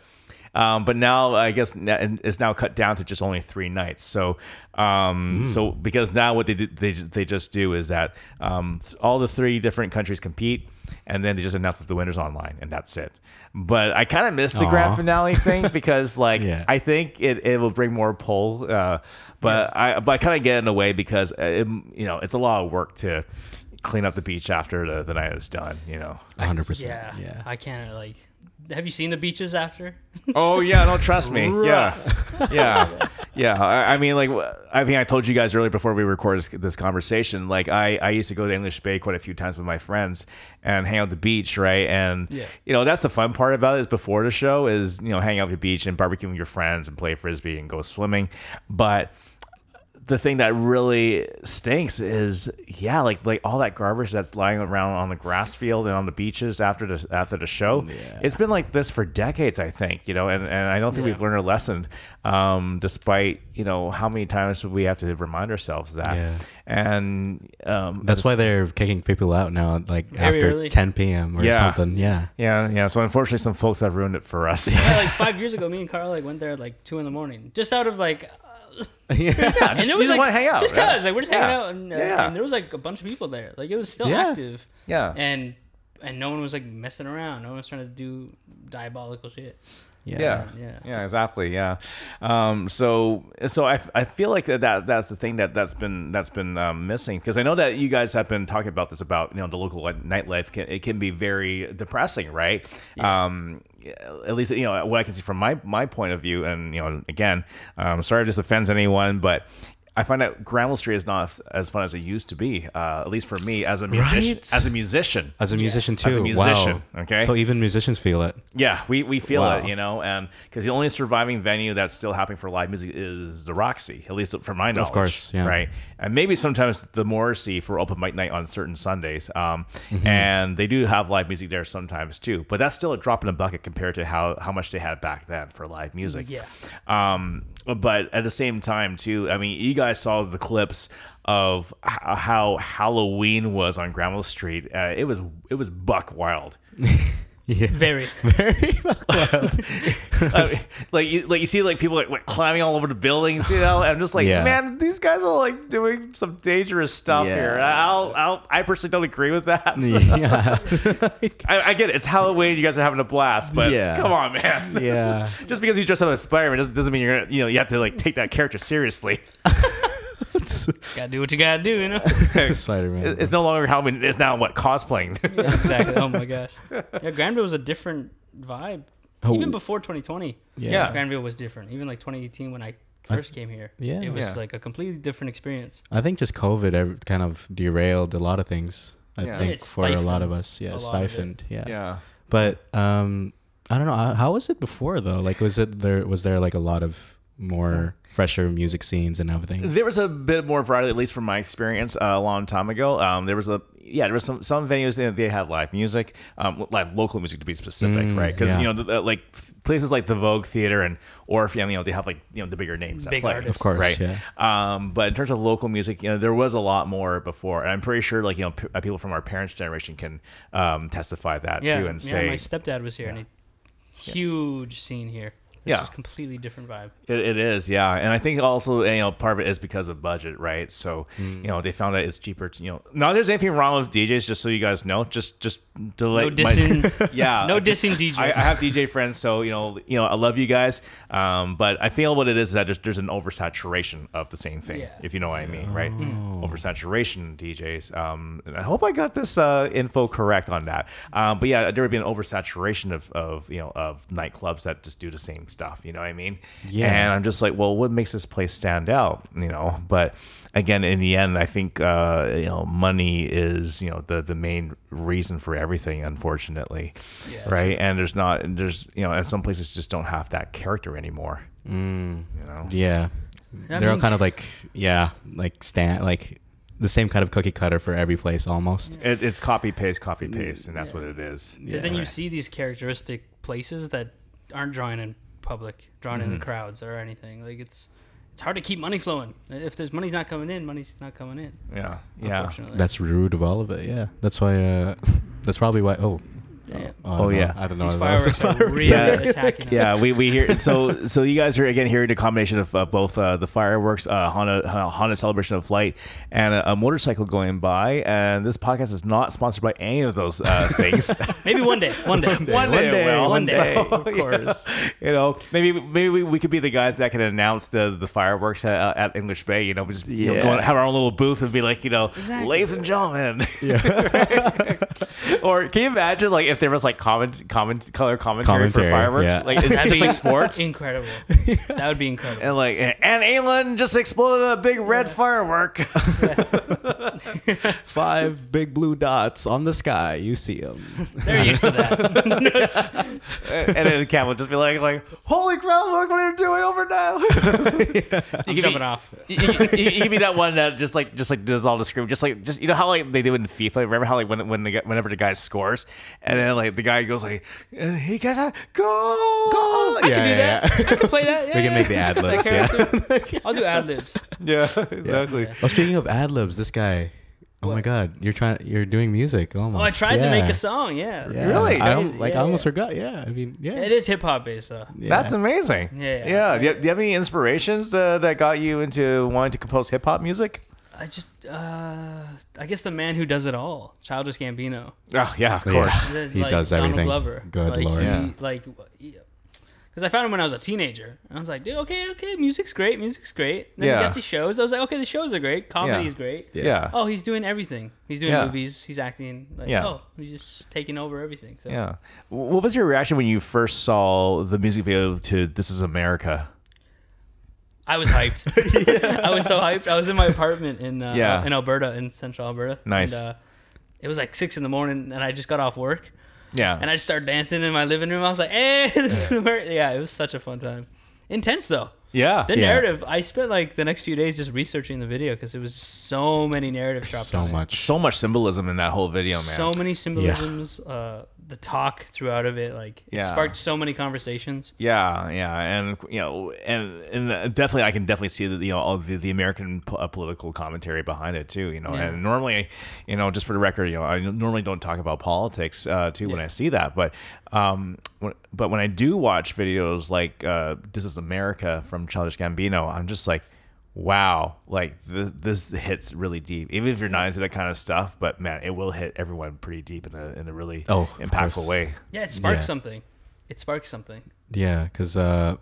um, but now I guess it's now cut down to just only three nights. So um, so because now what they do, they they just do is that um, all the three different countries compete, and then they just announce the winners online, and that's it. But I kind of missed the grand finale thing because like Yeah. I think it, it will bring more pull. Uh, but I but I kind of get in the way because uh, it, you know it's a lot of work to clean up the beach after the, the night is done. You know. 100%. Yeah. Yeah. I can't like. Have you seen the beaches after? Oh yeah, don't trust me. Yeah, yeah, yeah. I, I mean, like, I think I told you guys earlier before we recorded this, this conversation. Like, I, I used to go to English Bay quite a few times with my friends and hang out at the beach, right? And Yeah. you know, that's the fun part about it is before the show is you know hanging out at the beach and barbecuing with your friends and play frisbee and go swimming, but the thing that really stinks is yeah like like all that garbage that's lying around on the grass field and on the beaches after the after the show Yeah. it's been like this for decades i think you know and, and i don't think Yeah. we've learned a lesson um, despite you know how many times we have to remind ourselves that Yeah. and um, That's why they're kicking people out now, like Very after early. 10 p.m. or Yeah. something. Yeah. yeah yeah so unfortunately some folks have ruined it for us yeah, like five years ago, me and Carl like went there at like two in the morning, just out of like. Yeah. and just- it was like wanna hang out, just right? cause like we're just Yeah. hanging out, and, uh, Yeah. and there was like a bunch of people there. Like it was still Yeah. active, yeah and and no one was like messing around. No one was trying to do diabolical shit. yeah Yeah. yeah exactly yeah um so so i, I feel like that that's the thing that that's been that's been um, missing because i know that you guys have been talking about this about you know the local nightlife can, it can be very depressing right um at least you know what i can see from my my point of view and you know again um sorry if this offends anyone but I find that Granville Street is not as- fun as it used to be. Uh, at least for me as a musician. Right? As a musician. As a musician too. As a musician, wow. okay? So even musicians feel it. Yeah, we, we feel Wow. it, you know, and because the only surviving venue that's still happening for live music is the Roxy, at least from my knowledge. Of course, yeah. Right, and maybe sometimes the Morrissey for open mic night on certain Sundays, um, Mm-hmm. and they do have live music there sometimes too. But that's still a drop in a bucket compared to how how much they had back then for live music. Yeah. Um, but at the same time, too, I mean, you guys saw the clips of h- how Halloween was on Granville Street. Uh, it was it was buck wild. Very. I mean, like you like you see like people like, like climbing all over the buildings, you know, and I'm just like, Yeah. man, these guys are like doing some dangerous stuff Yeah. here. I'll, I'll I personally don't agree with that. yeah. I, I get it. It's Halloween. You guys are having a blast, but Yeah. come on, man. yeah. Just because you dress up as Spider-Man doesn't, doesn't mean you're gonna, you know you have to like take that character seriously. gotta do what you gotta do, you know? Spider Man. It's no longer Halloween. It's now what cosplaying. Yeah, exactly. Oh my gosh. Yeah, Granville was a different vibe. Oh. Even before 2020. Yeah. Granville was different. Even like 2018 when I first came here. yeah. It was Yeah. like a completely different experience. I think just COVID kind of derailed a lot of things. I Yeah. think It for a lot of us, yeah, lot of it. stifened, yeah. yeah. But um, I don't know. How how was it before though? Like, was it there? Was there like a lot of more fresher music scenes and everything? There was a bit more variety, at least from my experience, uh, a long time ago. Um, there was a yeah, there was some some venues that they had live music, um, live local music to be specific, Mm, right? Because yeah. you know, the, the, like places like the Vogue Theater and Orpheum, you know, they have like you know the bigger names Big play, artists. Of course, right? yeah. Um, but in terms of local music, you know, there was a lot more before, and I'm pretty sure like you know p- uh, people from our parents' generation can um, testify that Yeah. too and yeah, say my stepdad was here and a huge scene here. It's Yeah. just completely different vibe. It, it is, yeah, and I think also you know part of it is because of budget, right? So Mm. you know they found that it's cheaper. To, you know, not there's anything wrong with DJs, just so you guys know. Just just delay. No let my- dissing. yeah, no I- dissing DJs. I, I have DJ friends, so you know, you know, I love you guys. Um, but I feel what it is is that there's, there's an oversaturation of the same thing, Yeah. if you know what I mean, right? Oh. Oversaturation DJs. Um, and I hope I got this uh, info correct on that. Um, but yeah, there would be an oversaturation of, of you know of nightclubs that just do the same stuff. You know what I mean? Yeah. And I'm just like, well, what makes this place stand out? You know, but again, in the end, I think uh, you know money is you know the the main reason for everything, unfortunately, Yeah. right? And there's not there's you know, and some places just don't have that character anymore. Mm, You know, yeah, I they're all kind of like yeah, like stand like the same kind of cookie cutter for every place almost. it, it's copy paste, copy paste, and that's what it is. Because then you see these characteristic places that aren't drawing in public, drawing Mm-hmm. in the crowds or anything. Like it's it's hard to keep money flowing. If there's money's not coming in, money's not coming in. Yeah, yeah. That's the root of all of it. Yeah, that's why. Uh, that's probably why. Oh, Yeah. Oh, no, yeah. I don't know. These fireworks are really Yeah. attacking us. yeah, we, we hear so so you guys are again hearing a combination of uh, both uh, the fireworks, uh, Honda uh, Honda Celebration of Light, and a, a motorcycle going by. And this podcast is not sponsored by any of those uh, things. Maybe one day. One day. One day, it will. One day. So, of course. you know, maybe maybe we, we could be the guys that can announce the, the fireworks at, at English Bay. You know, we just you know, Yeah. go and have our own little booth and be like, you know, Exactly. ladies and gentlemen. Yeah. or can you imagine like if there was like comment comment color commentary, for fireworks? yeah. Like it's That'd just like sports. Incredible. That would be incredible. and like and England just exploded a big red firework. Five big blue dots on the sky. You see them. They're used to that. and then Cam would just be like like Holy crap, look what you're doing over now. I'm could jumping be- off. you, you, you, you could be that one that just like just like does all the scream, just like just you know how like they do it in FIFA. Remember how like when when the, guy- whenever the guy scores, and then like the guy goes like he got a goal, I can do that. I can play that. Yeah, We can make the ad libs. Yeah. I'll do ad libs. Yeah, exactly. Oh, speaking of ad libs, this guy. Oh my God, you're trying. You're doing music almost. Oh, I almost. tried to make a song. Yeah. Yeah. Really? I Crazy. like Yeah, I almost yeah. forgot. Yeah, I mean, yeah. It is hip hop based though. Yeah. That's amazing. Yeah. Yeah. Do you, do you have any inspirations uh, that got you into wanting to compose hip hop music? I just, uh, I guess the man who does it all, Childish Gambino. Oh yeah, of Yeah. course. The- He does everything. Glover. Good like, lord. he- Yeah. Like, because I found him when I was a teenager. and I was like, dude, okay, okay, music's great, music's great. Then Yeah. he got to shows. I was like, okay, the shows are great, comedy's Yeah. great. Yeah. Oh, he's doing everything. He's doing Yeah. movies. He's acting. Like, Yeah. Oh, he's just taking over everything. So. Yeah. What was your reaction when you first saw the music video to "This Is America"? I was hyped. I was so hyped. I was in my apartment in uh, Yeah. in Alberta, in Central Alberta. Nice. And, uh, it was like six in the morning, and I just got off work, Yeah. and I just started dancing in my living room. I was like, "Hey, this is Amer-" yeah." It was such a fun time. Intense though. yeah. The Yeah. narrative. I spent like the next few days just researching the video because it was so many narrative drops. so much. So much symbolism in that whole video, man. So many symbolisms. Uh, the talk throughout of it, like it Yeah. sparked so many conversations. Yeah, yeah, and you know, and and definitely, I can definitely see that you know all the, the American uh, political commentary behind it too. You know, Yeah. and normally, you know, just for the record, you know, I normally don't talk about politics uh, too when I see that, but um, when, but when I do watch videos like uh, "This Is America" from Childish Gambino, I'm just like. Wow, like th- this hits really deep. Even if you're not into that kind of stuff, but man, it will hit everyone pretty deep in a in a really Oh, impactful course. way. Yeah, it sparks Yeah. something. It sparks something. Yeah, because uh,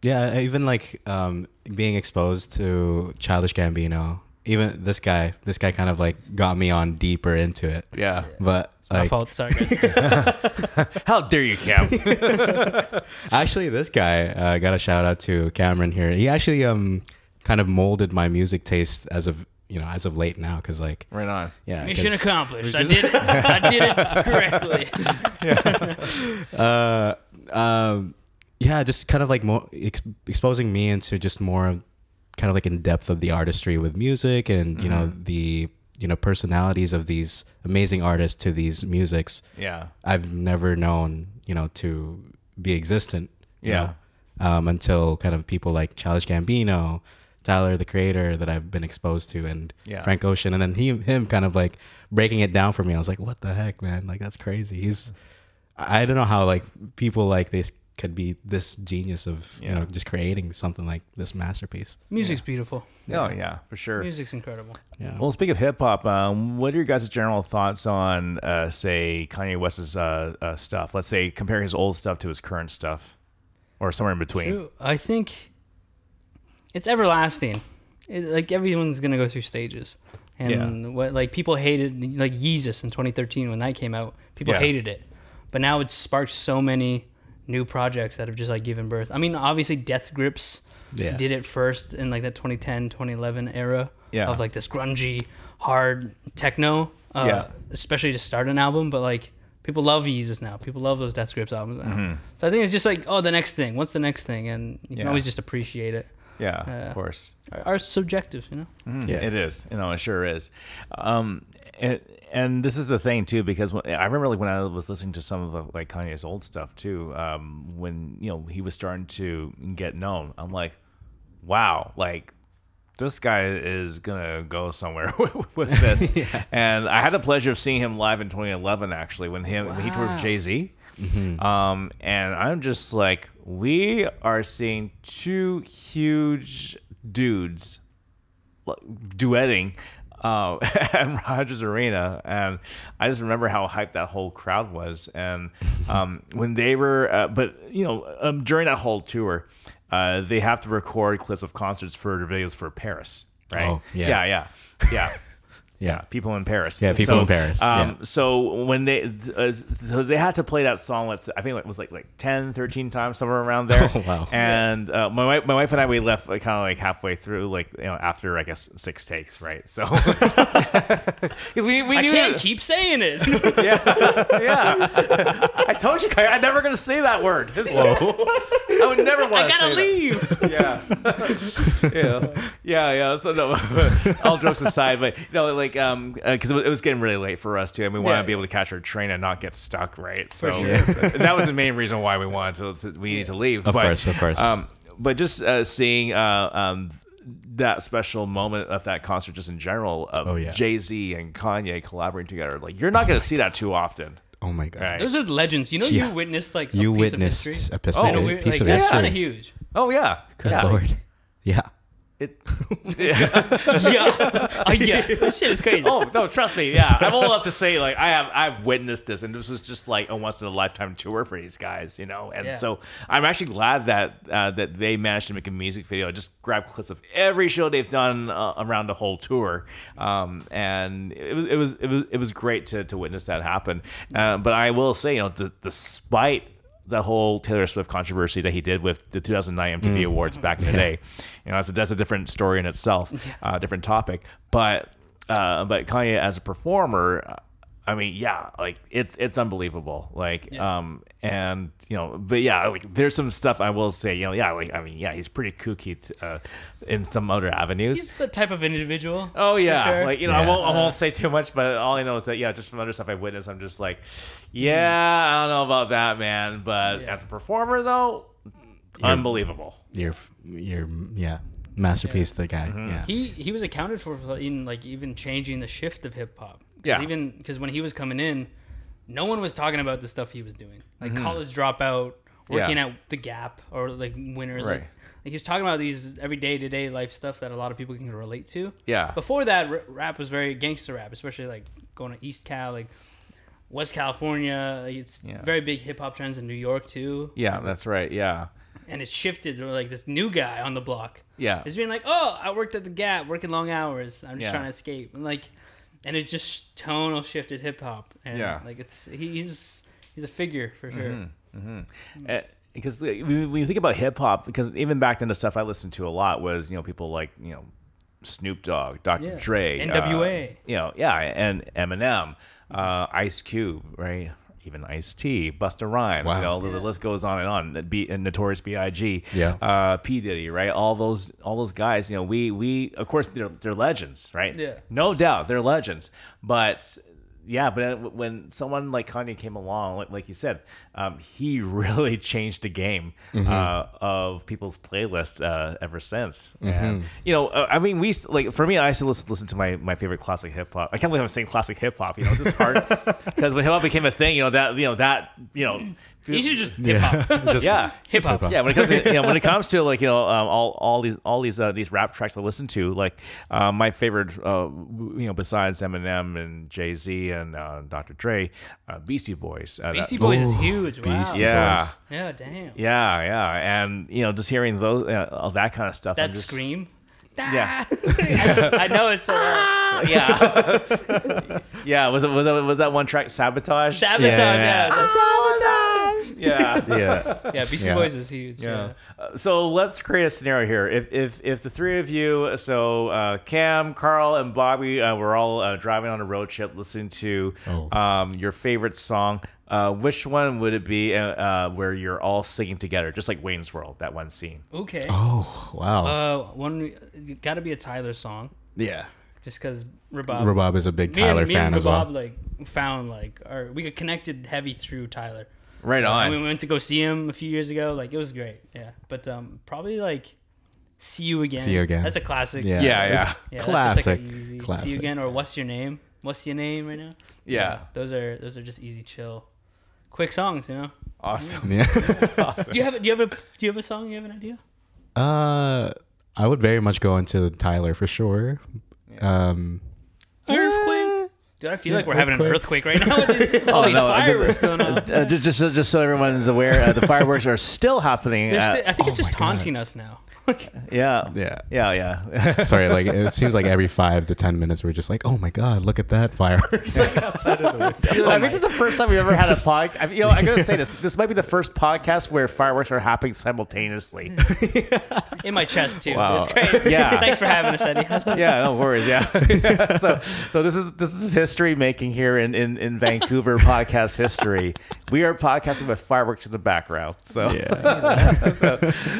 yeah, even like um, being exposed to Childish Gambino, even this guy, this guy kind of like got me on deeper into it. Yeah. But My like, fault. Sorry, guys. How dare you, Cam? actually, this guy uh, got a shout out to Cameron here. He actually um kind of molded my music taste as of you know as of late now, because like right on. yeah, Mission 'cause- accomplished. I did it. I did it correctly. uh, um, yeah, just kind of like more ex- exposing me into just more kind of like in depth of the artistry with music and you know the you know personalities of these amazing artists to these musics. Yeah. I've never known you know to be existent. you Yeah. know, um, until kind of people like Childish Gambino, Tyler the Creator that I've been exposed to, and Yeah. Frank Ocean, and then he him kind of like breaking it down for me. I was like, what the heck, man? Like that's crazy. He's I don't know how like people like this could be this genius of you know just creating something like this masterpiece. Music's beautiful. Oh yeah, for sure. Music's incredible. Yeah. Well, speaking of hip hop, um, what are your guys' general thoughts on, uh, say, Kanye West's uh, uh, stuff? Let's say compare his old stuff to his current stuff, or somewhere in between. True. I think it's everlasting. It, like everyone's gonna go through stages, and what like people hated like Yeezus in 2013 when that came out. People Yeah. hated it, but now it's sparked so many new projects that have just like given birth. I mean, obviously, Death Grips Yeah. did it first in like that 2010 2011 era Yeah. of like this grungy hard techno. Uh, Yeah. especially to start an album, but like. People love Yeezus now. People love those Death Grips albums now. Mm-hmm. So I think it's just like, oh, the next thing. What's the next thing? And you can Yeah. always just appreciate it. Yeah, Yeah. of course. Are, are subjective, you know. Mm, Yeah. It is. You know, it sure is. Um, and, and this is the thing too, because when, I remember like when I was listening to some of the, like Kanye's old stuff too, um, when you know he was starting to get known, I'm like, wow, like this guy is gonna go somewhere with this. And I had the pleasure of seeing him live in 2011, actually, when him when he toured Wow. with Jay Z. Um, and I'm just like, we are seeing two huge dudes duetting uh, at Rogers Arena, and I just remember how hyped that whole crowd was. And um, when they were, uh, but you know, um, during that whole tour, uh, they have to record clips of concerts for their videos for Paris, right? Oh, yeah. yeah, yeah, yeah. Yeah. people in Paris. Yeah, people in Paris, Um, yeah. So when they, uh, so they had to play that song. Let's, I think it was like like 10, 13 times somewhere around there. Oh, wow. And uh, my wife, my wife and I, we left like, kind of like halfway through, like you know, after I guess six takes, right? So because we we I knew can't that- keep saying it. yeah. Yeah. I told you, I'm never gonna say that word. Whoa. I would never want I to gotta say that. leave. yeah, yeah, yeah. So no, all jokes aside, but you know, like, um, because it, was- it was getting really late for us too, and we wanted Yeah. to be able to catch our train and not get stuck, right? So sure. that was the main reason why we wanted to, to we needed to leave. Of but, course, of course. Um, but just uh, seeing uh, um, that special moment of that concert, just in general, of Oh, yeah. Jay Z and Kanye collaborating together, like you're not gonna see that too often. Oh my god. Right. Those are legends. You know, Yeah. you witnessed like You a piece witnessed of history. a piece, Oh, of, In a weird- piece like, of that's history. kind of huge. Oh yeah, Good yeah. lord. Yeah. It, yeah, yeah, Uh, yeah. This shit is crazy. oh no, trust me. Yeah, I'm old enough to say like I have I've witnessed this, and this was just like a once in a lifetime tour for these guys, you know. And Yeah. so I'm actually glad that uh, that they managed to make a music video. I Just grab clips of every show they've done uh, around the whole tour, um, and it was it was it was it was great to to witness that happen. Uh, but I will say, you know, d- despite the whole Taylor Swift controversy that he did with the 2009 MTV Awards back in the day. You know, that's a, that's a different story in itself, uh, different topic. But uh, but Kanye as a performer, I mean, yeah, like it's it's unbelievable. Like, um, and you know, but yeah, like there's some stuff I will say, you know, yeah, like I mean, yeah, he's pretty kooky t- uh, in some other avenues. He's a type of individual. Oh yeah, sure. like you know, I won't I won't say too much, but all I know is that yeah, just from other stuff I've witnessed, I'm just like, yeah, I don't know about that, man. But Yeah. as a performer, though, unbelievable. Your your yeah masterpiece, the guy. Mm-hmm. Yeah. He he was accounted for in like even changing the shift of hip hop. Yeah. Even because when he was coming in, no one was talking about the stuff he was doing, like Mm-hmm. college dropout, working at the Gap, or like winners. Like, Right. like he was talking about these every day to day life stuff that a lot of people can relate to. Yeah. Before that, rap was very gangster rap, especially like going to East Cal, like West California. Like, it's Yeah. very big hip hop trends in New York too. Yeah, that's right. Yeah, And it shifted to like this new guy on the block. yeah, It's being like, oh, I worked at the Gap, working long hours. I'm just Yeah. trying to escape. And like, and it just tonal shifted hip hop. And Yeah. like it's he's he's a figure for sure. Eh, because like, when when you think about hip hop, because even back then the stuff I listened to a lot was you know people like you know Snoop Dogg, Dr. Yeah. Dre, NWA. uh, you know, yeah, and Eminem, uh, Ice Cube, right? Even Ice T, Busta Rhymes, Wow. you know, the, the list goes on and on. B, and Notorious B.I.G., Yeah. uh, P Diddy, right? All those, all those guys, you know, we, we, of course, they're they're legends, right? Yeah. no doubt, they're legends. But yeah, but when someone like Kanye came along, like, like you said, um, he really changed the game uh, of people's playlists uh, ever since. And you know, uh, I mean, we like for me, I used to listen, listen to my, my favorite classic hip hop. I can't believe I'm saying classic hip hop. You know, it's just hard because when hip hop became a thing, you know that you know that you know. You should just hip hop. Just yeah, Hip hop. yeah, when it comes to you know, when it comes to like you know um, all all these all these uh, these rap tracks I listen to, like uh, my favorite, uh, you know, besides Eminem and Jay Z and uh, Dr. Dre, uh, Beastie Boys. Uh, that- Beastie Boys is huge. Wow. Beastie Yeah. Boys. Yeah, damn. yeah, yeah, and you know, just hearing those uh, all that kind of stuff. I'm That just, scream. Yeah, I, I know it's uh, yeah, yeah. Was it was that was that one track Sabotage? sabotage. Yeah. Yeah, that's- yeah. Yeah. yeah. Beastie Yeah. Boys is huge. Yeah. Yeah. Uh, so let's create a scenario here. If if if the three of you, so uh, Cam, Carl, and Bobby, uh, were all uh, driving on a road trip, listening to Oh. um, your favorite song. Uh, which one would it be uh, uh, where you're all singing together, just like Wayne's World, that one scene? Okay. Oh wow. Uh, one got to be a Tyler song, yeah. just because Rabab. Rabab is a big me and- Tyler me fan and as well. Like found like or we got connected heavy through Tyler. Right And we went to go see him a few years ago. Like it was great. Yeah, but um, probably like see you again. See You Again. That's a classic. Yeah. Yeah, yeah. Yeah, Classic. Like a easy, See you again, or what's your name? What's your name right now? Yeah. those are those are just easy, chill, quick songs. You know. Awesome. Yeah. awesome. Do you have a, do you have a do you have a song? You have an idea? uh, I would very much go into Tyler for sure. Um, Earthquake. Dude, I feel Yeah, like we're having an earthquake. earthquake right now. with these- all these no, I- fireworks going on. Uh, just, just, just so everyone's aware, uh, the fireworks are still happening. They're at- sti- I think it's oh just my God. taunting us now. yeah, yeah. yeah, yeah. Sorry, like it seems like every five to ten minutes we're just like, oh my god, look at that fireworks like outside of the window. I think it's the first time we've ever had a podcast. You know, I gotta say this. This might be the first podcast where fireworks are happening simultaneously. Hmm. In my chest too. Wow. It's great. Yeah. Thanks for having us, Eddie. yeah, no worries. Yeah. so, so this is this is history making here in, in in Vancouver podcast history. We are podcasting with fireworks in the background. So, Yeah.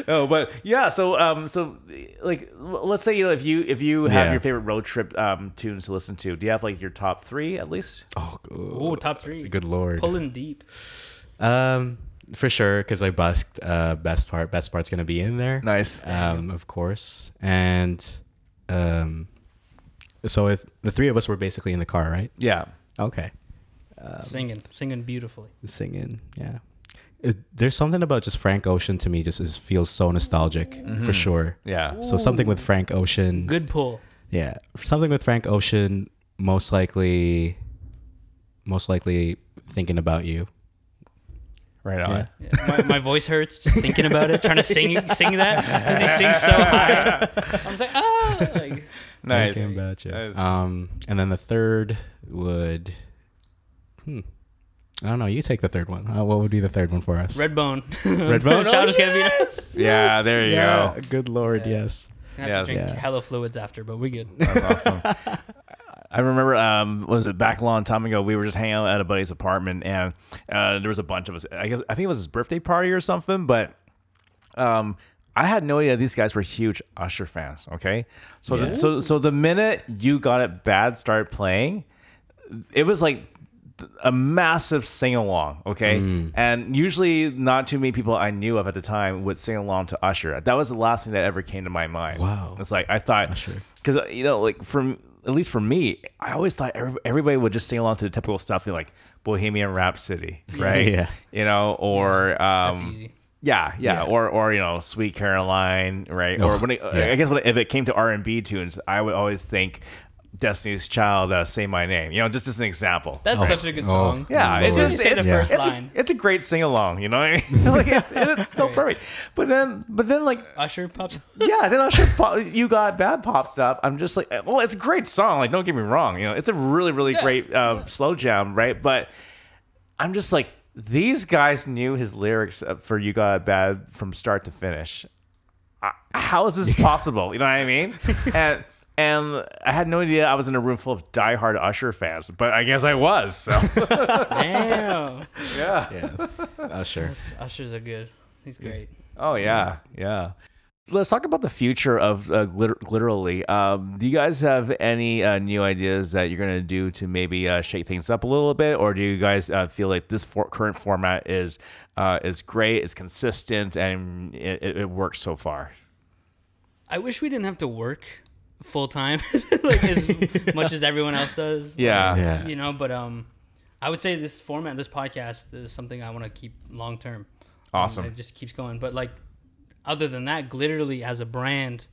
oh, but yeah. So, um, so like, let's say you know if you if you have Yeah. your favorite road trip um tunes to listen to, do you have like your top three at least? Oh, Ooh, top three. good lord. Pulling deep. Um, for sure, because I busked. Uh, best part, best part's gonna be in there. Nice. Um, of course, and um, so if the three of us were basically in the car, right? Yeah. Okay. singing, singing beautifully. singing yeah it, there's something about just frank ocean to me just is, feels so nostalgic for sure Yeah. so something with frank ocean Good pull. yeah something with frank ocean most likely most likely thinking about you Right on. Yeah. Yeah, my, my voice hurts just thinking about it, trying to sing sing that because he sings so high. I was like, ah, like, Nice. Thinking about you. Nice. um and then the third would hmm I don't know. You take the third one. Uh, what would be the third one for us? Redbone. Redbone. Oh, Childish Gambino. yes, Yeah, there you Yeah, go. Good lord, Yeah. yes. I have to Yes. drink Yeah. hella fluids after, but we good. That's awesome. I remember, um, was it back a long time ago? We were just hanging out at a buddy's apartment, and uh, there was a bunch of us. I guess I think it was his birthday party or something. But um, I had no idea these guys were huge Usher fans. Okay, so the, so so the minute you got it bad started playing, it was like a massive sing along, okay? And usually not too many people I knew of at the time would sing along to Usher. That was the last thing that ever came to my mind. Wow. It's like I thought cuz you know like from at least for me, I always thought everybody would just sing along to the typical stuff you know, like Bohemian Rhapsody, right? Yeah. You know, or That's um easy. yeah, yeah, Yeah. or or you know, Sweet Caroline, right? or Oh, when it, yeah. I guess when it, if it came to R and B tunes, I would always think Destiny's Child, uh, "Say My Name." You know, just as an example. That's such a good Oh. song. Yeah, it's soon as just- say the it- first it's line, A, it's a great sing along, you know. What I mean? like it's, it's so Right. perfect. But then, but then, like, Usher pops. yeah, then Usher, pop, you got bad pops up. I'm just like, well, it's a great song. Like, don't get me wrong. You know, it's a really, really Yeah. great uh, slow jam, right? But I'm just like, these guys knew his lyrics uh, for "You Got Bad" from start to finish. Uh, How is this possible? You know what I mean? And and I had no idea I was in a room full of diehard Usher fans, but I guess I was. So Damn. yeah. Yeah. Usher. Usher's a good. He's great. Oh yeah, yeah. Let's talk about the future of uh, glitter- Gliterally. Um, do you guys have any uh, new ideas that you're gonna do to maybe uh, shake things up a little bit, or do you guys uh, feel like this for- current format is uh, is great, it's consistent, and it, it, it works so far? I wish we didn't have to work full time, like as much as everyone else does. Yeah. Like, Yeah. You know, but um, I would say this format, this podcast, is something I want to keep long term. Awesome. it just keeps going. But like, other than that, Gliterally as a brand,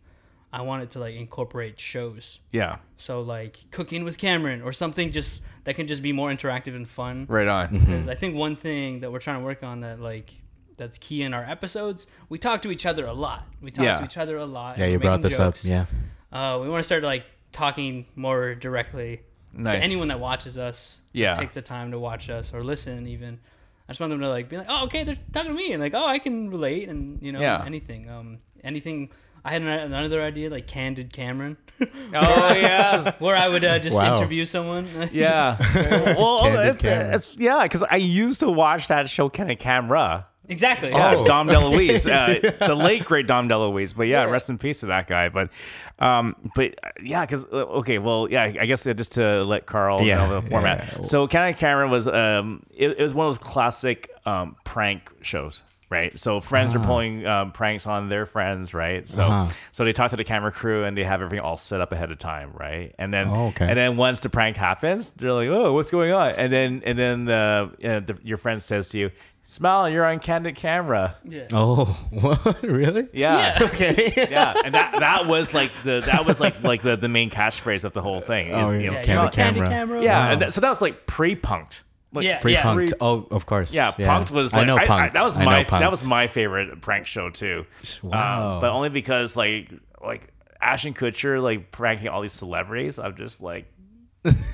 I want it to like incorporate shows. Yeah, So like cooking with Cameron or something just that can just be more interactive and fun. right on. Because I think one thing that we're trying to work on that like that's key in our episodes, we talk to each other a lot. We talk Yeah. to each other a lot. Yeah, you brought this jokes. up. Yeah. Uh, we want to start like talking more directly Nice. to anyone that watches us. Yeah. takes the time to watch us or listen even. I just want them to like be like, oh, okay, they're talking to me, and like, oh, I can relate, and you know, Yeah. anything, um, anything. I had another idea, like candid Cameron, Oh yes. where I would uh, just Wow. interview someone. Yeah. well, Candid it's, Camera. it's yeah, because I used to watch that show, Candid Camera. Exactly. Yeah, Oh. Dom DeLuise, uh, the late great Dom DeLuise. But yeah, Yeah. rest in peace to that guy. But, um, but uh, yeah, because okay, well, yeah, I guess uh, just to let Carl Yeah, know the format. yeah. So, Ken and Cameron was um, it, it was one of those classic um prank shows. Right, so friends are pulling um, pranks on their friends, right? So, Uh-huh. so they talk to the camera crew and they have everything all set up ahead of time, right? And then, Oh, okay. and then once the prank happens, they're like, "Oh, what's going on?" And then, and then the, uh, the your friend says to you, "Smile, you're on candid camera." Yeah. Oh, what? Really? Yeah. Yeah. Okay. yeah. And that that was like the that was like like the, the main catchphase of the whole thing. Oh, yeah. you know, Candid smile- you're candid camera. camera. yeah. Wow. And that, so that was like pre-punked. Like, Yeah, Pre-punked. yeah. Oh, of course. Yeah, punked was I like know I- I- punked. that was I my that was my favorite prank show too. Wow. Um, but only because like like Ashton Kutcher like pranking all these celebrities. I'm just like,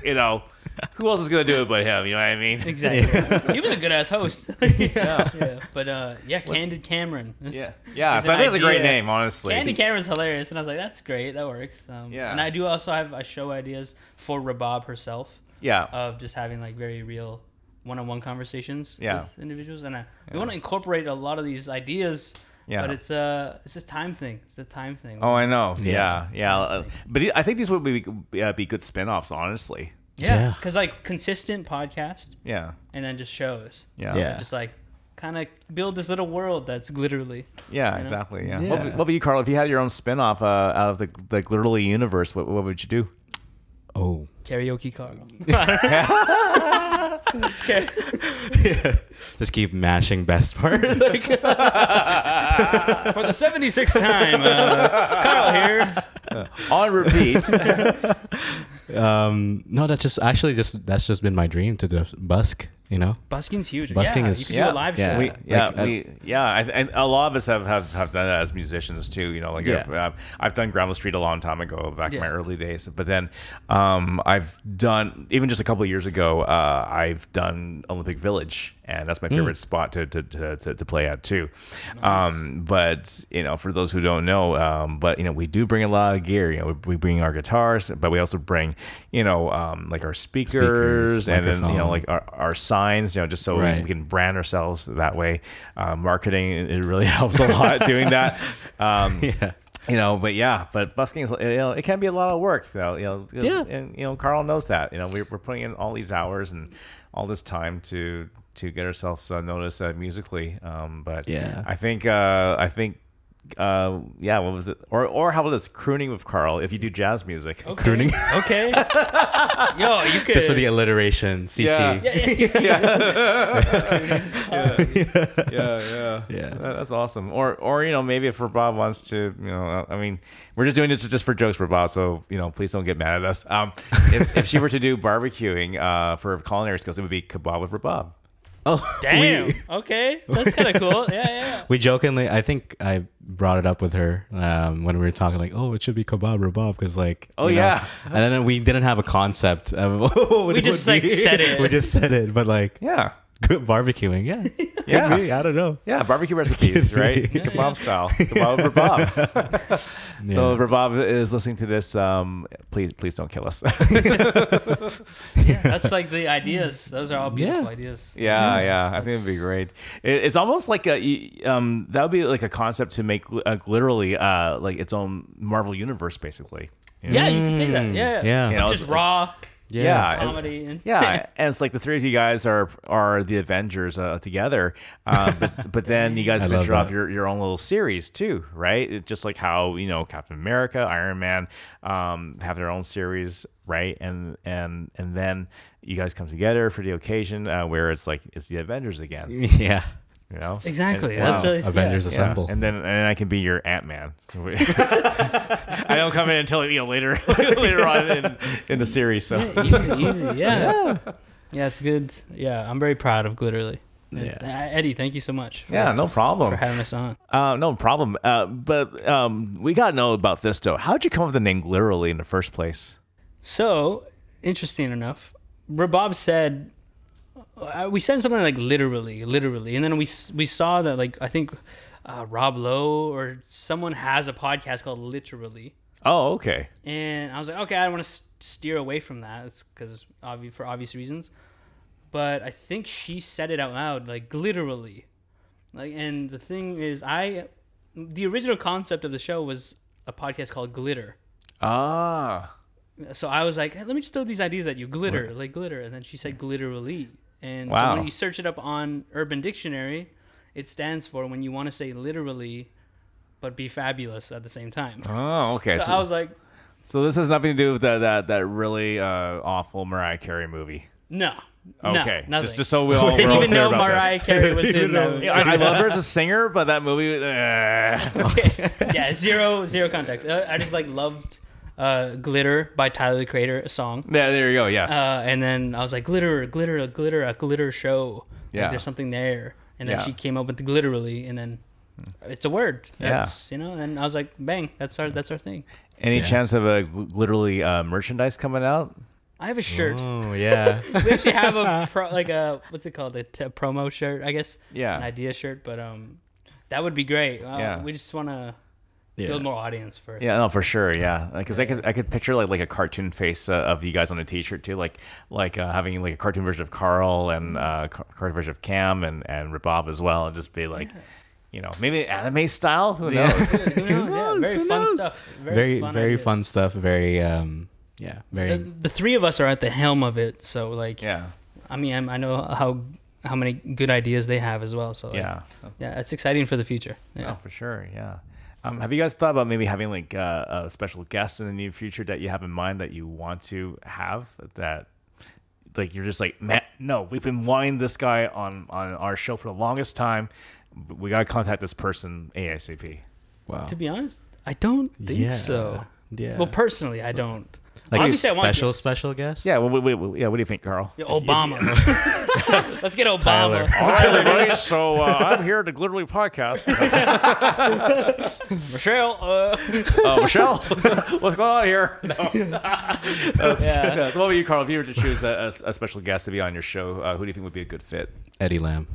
you know, who else is gonna do it but him? You know what I mean? Exactly. He was a good ass host. yeah. yeah. But uh, yeah, Candid Cameron. It's- Yeah, yeah. it's So an I a great name, honestly. Candid Cameron's hilarious, and I was like, that's great. That works. Um, Yeah. And I do also have I show ideas for Rabab herself Yeah, of just having like very real one-on-one conversations Yeah. with individuals, and I, we want to incorporate a lot of these ideas. Yeah. But it's uh it's just time thing. It's a time thing. Oh, I know. Yeah, Yeah. yeah. Uh, but I think these would be uh, be good spin-offs, honestly. Yeah. yeah. Because like consistent podcast, Yeah, and then just shows. yeah, Yeah. Just like kind of build this little world that's Gliterally. yeah. know? Exactly. Yeah. Yeah. What, what about you, Carl? If you had your own spin-off uh, out of the the Gliterally universe, what, what would you do? Oh. Karaoke Carl. Just keep mashing best part. like, For the 76th time, uh, Carl here. On repeat. Um, no, that's just actually just that's just been my dream to just busk You know. Busking's huge. Busking yeah, is- you can yeah, do a live yeah. show. we, yeah, Like, uh, yeah. I, and a lot of us have, have, have done that as musicians too. You know, like Yeah. I've, I've, I've done Granville Street a long time ago, back in my early days. But then um, I've done even just a couple of years ago. Uh, I've done Olympic Village, and that's my Hmm. favorite spot to, to, to, to, to play at too. Um, but you know, for those who don't know, um, but you know, we do bring a lot of gear. You know, we, we bring our guitars, but we also bring you know, um, like our speakers, Speakers, and then you know, like our, our signs. You know, just so we- Right. we can brand ourselves that way. Uh, marketing it it really helps a lot doing that. Um, Yeah. You know, but yeah, but busking is you know it can be a lot of work though. You know, Yeah. and you know Carl knows that. You know, we're we're putting in all these hours and all this time to to get ourselves uh, noticed uh, musically. Um, but Yeah. I think uh, I think. Uh, yeah, what was it? Or, or how about this crooning with Carl? If you do jazz music, Okay. Crooning. Okay. Yo, you could. Just for the alliteration, CC. Yeah. Yeah, yeah, yeah, yeah. yeah, yeah, Yeah. That- That's awesome. Or, or you know, maybe if Bob wants to, you know, I mean, we're just doing this just for jokes for Bob, so you know, please don't get mad at us. Um, if, if she were to do barbecuing, uh, for culinary skills, it would be kebab with Rabab. Oh, Damn. We, Okay, that's kind of cool. Yeah, yeah. we jokingly, I think I brought it up with her um, when we were talking, like, oh, it should be kebab rabab, because like, Oh, you know, yeah. and then we didn't have a concept of what We just, like, be. said it. we just said it, but like, Yeah, good barbecuing, yeah, Yeah. Could be, I don't know. yeah, barbecue recipes, right? Yeah, kebab yeah. style, kebab with Rabab. So Yeah. if Rabab is listening to this, um, please, please don't kill us. yeah, That's like the ideas. Those are all beautiful Yeah. ideas. Yeah, yeah, I think it'd be great. It, it's almost like a um that would be like a concept to make uh, literally uh like its own Marvel universe basically. You know? Yeah, you can say that. Yeah, Yeah. yeah. You know, just it's- raw Yeah, and- comedy and yeah, and it's like the three of you guys are are the Avengers uh, together, um, but but then you guys I venture off your, your own little series too, right? It's just like how you know Captain America, Iron Man, um, have their own series, right? And and and then you guys come together for the occasion uh, where it's like it's the Avengers again, yeah. You know? exactly. And- That's wow. really Avengers yeah. Yeah, Assemble. and then and I can be your Ant Man. I don't come in until you know later later on in, in the series. So easy, easy. Yeah. yeah, it's good. Yeah, I'm very proud of Gliterally. Yeah. Uh, Eddie, thank you so much. for- yeah, no problem. for having us on. Uh, no problem. Uh, but um, we got to know about this though. How'd you come up with the name Gliterally in the first place? So interesting enough, Rabab said we said something like literally, literally, and then we we saw that like I think uh, Rob Lowe or someone has a podcast called Literally, Oh, okay. and I was like, okay, I don't want to steer away from that. It's because obvious for obvious reasons, but I think she said it out loud, like literally, like. And the thing is, I the original concept of the show was a podcast called Glitter. Ah, So I was like, hey, let me just throw these ideas at you, glitter, like glitter, and then she said glitterally, and so when you search it up on Urban Dictionary, it stands for when you want to say literally, but be fabulous at the same time. oh, okay. So, So, I was like, so this has nothing to do with that that, that really uh, awful Mariah Carey movie. no, Okay, no, just just so we all Didn't even know Mariah this. Carey was in that. Yeah, I, love her as a singer, but that movie. Uh, yeah, zero zero context. Uh, I just like loved uh, "Glitter" by Tyler the Creator, a song. yeah, there you go. Yes. Uh, and then I was like, glitter, glitter, a glitter, a glitter show. Like, Yeah. there's something there. And then Yeah. she came up with the glitterally, and then it's a word. Yeah. You know, and I was like, bang, that's our that's our thing. Any Yeah. chance of a gl- literally uh, merchandise coming out? I have a shirt. Oh yeah. we actually have a pro, like a what's it called a t- promo shirt, I guess. Yeah. An idea shirt, but um, that would be great. Uh, Yeah. We just want to yeah. build more audience first. Yeah, no, for sure. Yeah, because I could I could picture like like a cartoon face uh, of you guys on a T-shirt too, like like uh, having like a cartoon version of Carl and uh, ca- cartoon version of Cam and and Rabab as well, and just be like, you know, maybe anime style. Who Yeah. knows? Who knows? Yeah, very Who fun knows? stuff. Very very, ideas. fun stuff. Very um yeah. Very The, the three of us are at the helm of it, so like, yeah, I mean, I'm, I know how how many good ideas they have as well. So like, yeah, yeah, it's exciting for the future. yeah, Yeah. for sure. Yeah. Um, have you guys thought about maybe having like uh, a special guest in the near future that you have in mind that you want to have that like you're just like man no we've been wanting this guy on on our show for the longest time we gotta contact this person asap wow. To be honest, I don't think yeah. so. Yeah. Well, personally, I don't. Like Obviously, I want special guests. special guest. Yeah, what, what, what- yeah. What do you think, Carl? Yeah, If- if- Obama. Let's get Obama. Tyler. All right, everybody. So uh, I'm here at the Gliterally podcast. Michelle. Uh, Uh, Michelle, what's going on here? No. yeah. What about you, Carl? If you were to choose a, a, a special guest to be on your show, uh, who do you think would be a good fit? Eddie Lam.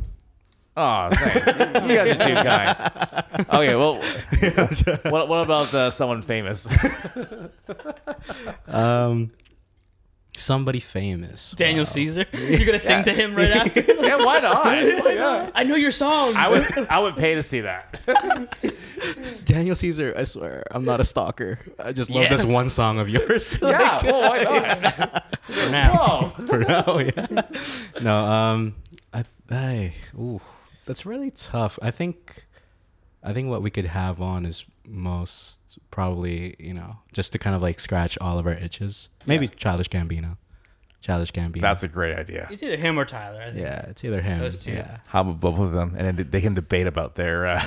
Oh, thanks. you guys are too kind. Okay, well, what, what about uh, someone famous? Um, somebody famous. Daniel Wow. Caesar. You're gonna sing to him right after. yeah, why not? Yeah. I know your song. I would, I would pay to see that. Daniel Caesar. I swear, I'm not a stalker. I just love Yes. this one song of yours. Yeah, well, why not? For now. For now. Yeah. No. Um. I. I. Ooh. That's really tough. I think. I think what we could have on is most probably you know just to kind of like scratch all of our itches. Maybe Childish Gambino. Childish Gambino. That's a great idea. It's either him or Tyler. I think. yeah. It's either him. Those two. Yeah. How about both of them, and then they can debate about their uh,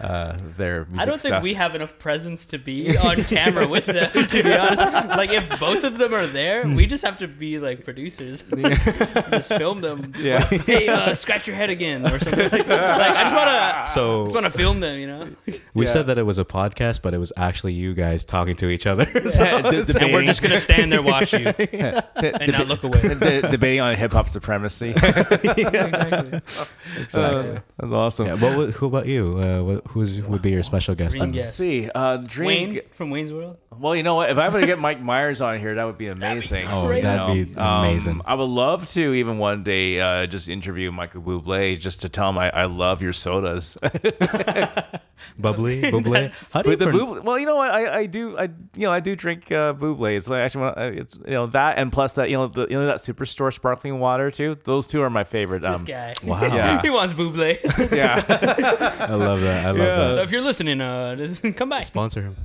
uh, their music I don't stuff. think we have enough presence to be on camera with them. To be honest, like if both of them are there, we just have to be like producers. just film them. Yeah. Hey, uh, scratch your head again or something. Like, that. like I just wanna, So just wanna film them. You know. we Yeah. said that it was a podcast, but it was actually you guys talking to each other. Yeah, de- And we're just gonna stand there watch you de- and not look away. de- debating on hip hop supremacy. exactly. exactly. That's awesome. yeah. What, would- who about you? Uh, what, who's would be your special guest? Dream on guest. this? Let's see. Uh, dream. Wayne from Wayne's World. Well, you know what? If I were to get Mike Myers on here, that would be amazing. Oh, that'd be Um, amazing. I would love to even one day uh, just interview Michael Bublé just to tell him I, I love your sodas. Bubbly, bubbly. How do you the pron- Bublé, well, you know what? I, I do I you know I do drink uh, Bublé. It's like actually one of- it's you know that and plus that you know the, you know that superstore sparkling water too. Those two are my favorite. This Um, guy. Wow. Yeah. he wants buble. yeah. I love that. I love Yeah. so if you're listening, uh, just come back. Sponsor him.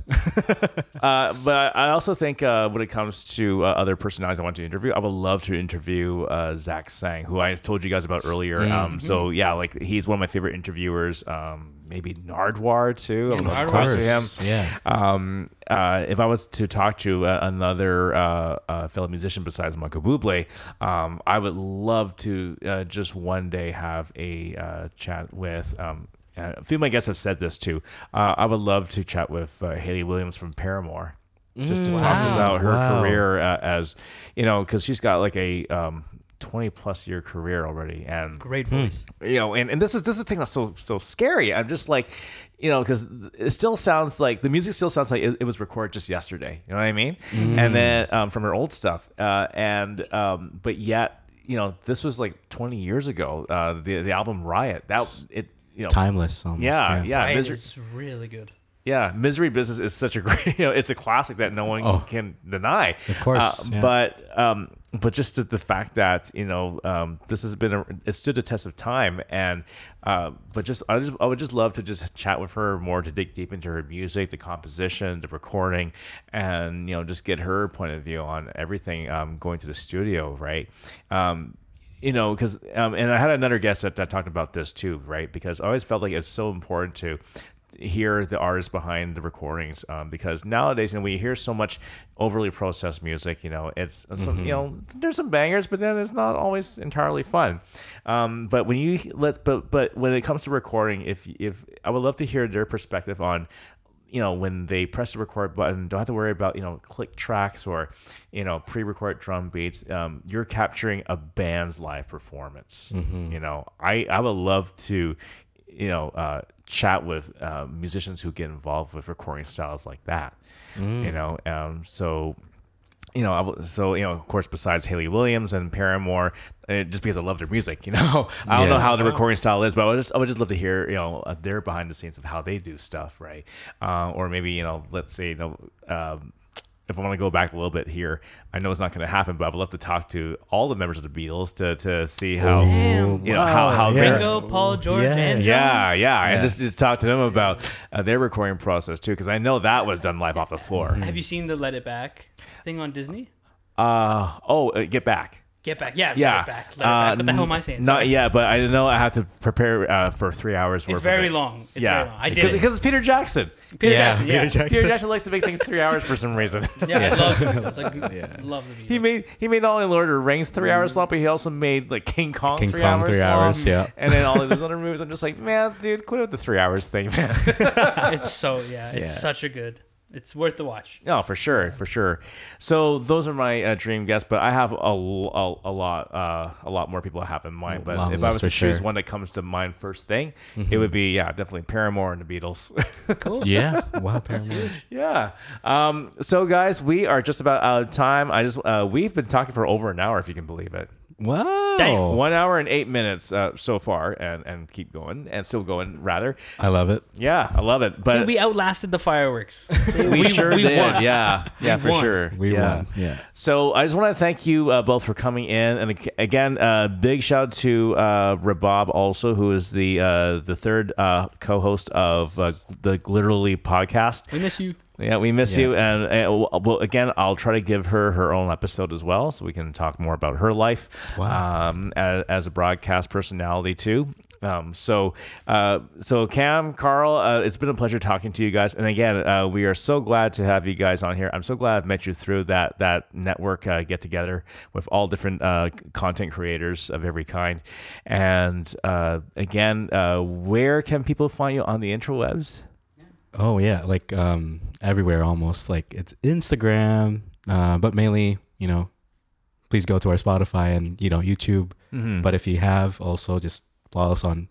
Uh, but I also think uh, when it comes to uh, other personalities I want to interview, I would love to interview uh, Zach Sang, who I told you guys about earlier. Mm. Um, so yeah, like he's one of my favorite interviewers. Um, maybe Nardwuar too. I would love to to him. Yeah. Um, uh, if I was to talk to uh, another uh, uh, fellow musician besides Michael Bublé, um, I would love to uh, just one day have a uh, chat with. Um, a few of my guests have said this too. Uh, I would love to chat with uh, Hayley Williams from Paramore, just to talk Wow. about her Wow. career uh, as you know, because she's got like a um, twenty plus year career already, and Great voice. you know, and, and this is this is the thing that's so so scary. I'm just like, you know, because it still sounds like the music still sounds like it, it was recorded just yesterday. You know what I mean? And then um, from her old stuff, uh, and um, but yet, you know, this was like 20 years ago. Uh, the the album Riot that it you know. Timeless almost. Yeah, yeah, Right, Misery, it's really good. Yeah, Misery Business is such a great, you know, it's a classic that no one Oh. can deny. Of course, Uh, yeah. but um, but just the, the fact that you know um, this has been a, it stood the test of time, and uh, but just I just I would just love to just chat with her more to dig deep into her music, the composition, the recording, and you know just get her point of view on everything um, going to the studio, right? Um, you know, because um, and I had another guest that, that talked about this too, right? Because I always felt like it's so important to hear the artist behind the recordings um, because nowadays you know we hear so much overly processed music you know it's some, you know there's some bangers but then it's not always entirely fun. Um, but when you let but but when it comes to recording if if I would love to hear their perspective on you know when they press the record button don't have to worry about you know click tracks or you know pre-record drum beats um, you're capturing a band's live performance you know. I i would love to you know uh, chat with uh, musicians who get involved with recording styles like that you know um, so you know, so you know, of course, besides Hayley Williams and Paramore, uh, just because I love their music, you know, I don't know how the recording style is, but I would just, I would just love to hear, you know, uh, their behind the scenes of how they do stuff, right? Uh, or maybe, you know, let's say, you know, um, if I want to go back a little bit here, I know it's not going to happen, but I would love to talk to all the members of the Beatles to to see how, Damn. you know, how how yeah. they Ringo, Paul, George, Yeah. and John. yeah, yeah, and Yeah. just, just talk to them about uh, their recording process too, because I know that was done live off the floor. Have you seen the Let It Back thing on Disney? Uh oh, uh, get back. Get back. Yeah. Yeah. Let it back. Let it back. What the hell am I saying? Not Sorry. yet, but I know I have to prepare uh, for three hours. It's worth of very it. long. It's yeah, very long. I did because it. because it's Peter Jackson. Peter Yeah, Jackson. Peter Jackson. Peter Jackson likes to make things three hours for some reason. Yeah. I love it. It's like, love the video. He made he made not only Lord of the Rings three hours long, but he also made like King Kong King three Kong, hours three long. hours, yeah. And then all of those other movies, I'm just like, man, dude, quit with the three hours thing, man. it's so yeah. It's Yeah. such a good. It's worth the watch. No, for sure, for sure. So those are my uh, dream guests, but I have a, l- a- a lot, uh, a lot more people I have in mind. But Long if I was to for choose sure. Mm-hmm. one that comes to mind first thing, it would be yeah, definitely Paramore and the Beatles. Cool. Yeah. Wow. Paramore. yeah. Um, so guys, we are just about out of time. I just uh, we've been talking for over an hour, if you can believe it. Wow. Damn. One hour and eight minutes uh, so far, and and keep going, and still going. Rather, I love it. yeah, I love it. See, But we outlasted the fireworks. we, sure we did. won. Yeah, yeah, We for won. sure. We yeah. won. Yeah. So I just want to thank you uh, both for coming in, and ag- again, uh, big shout out to uh, Rabab also, who is the uh, the third uh, co-host of uh, the Gliterally podcast. We miss you. Yeah, we miss Yeah. you, and, and well, again, I'll try to give her her own episode as well, so we can talk more about her life Wow. um, as, as a broadcast personality too. Um, so, uh, so Cam, Carl, uh, it's been a pleasure talking to you guys, and again, uh, we are so glad to have you guys on here. I'm so glad I've met you through that that network uh, get together with all different uh, content creators of every kind. And uh, again, uh, where can people find you on the interwebs? Oh yeah, like um everywhere almost. Like it's Instagram, uh, but mainly, you know, please go to our Spotify and you know YouTube. Mhm. But if you have, also just follow us on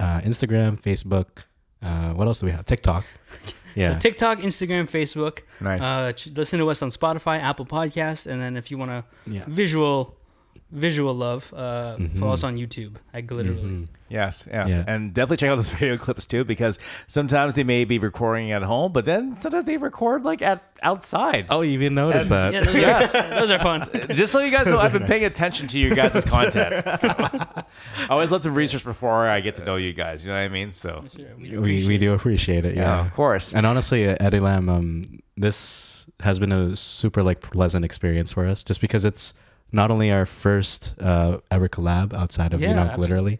uh, Instagram, Facebook. Uh, what else do we have? TikTok. Yeah. So TikTok, Instagram, Facebook. Nice. Uh, listen to us on Spotify, Apple Podcasts, and then if you want to yeah. visual, visual love, uh, Mhm. follow us on YouTube. I literally. Mhm. Yes, yes, Yeah. and definitely check out those video clips too, because sometimes they may be recording at home, but then sometimes they record like at outside. Oh, you even noticed that? Yeah, those are, Yes. those are fun. Just so you guys know, I've been paying attention to your guys' content. So, I always love to research before I get to know you guys. You know what I mean? So, we, we do appreciate it. yeah, Yeah. of course. And honestly, uh, Eddie Lam, um, this has been a super like pleasant experience for us, just because it's not only our first uh, ever collab outside of Yeah, you know literally,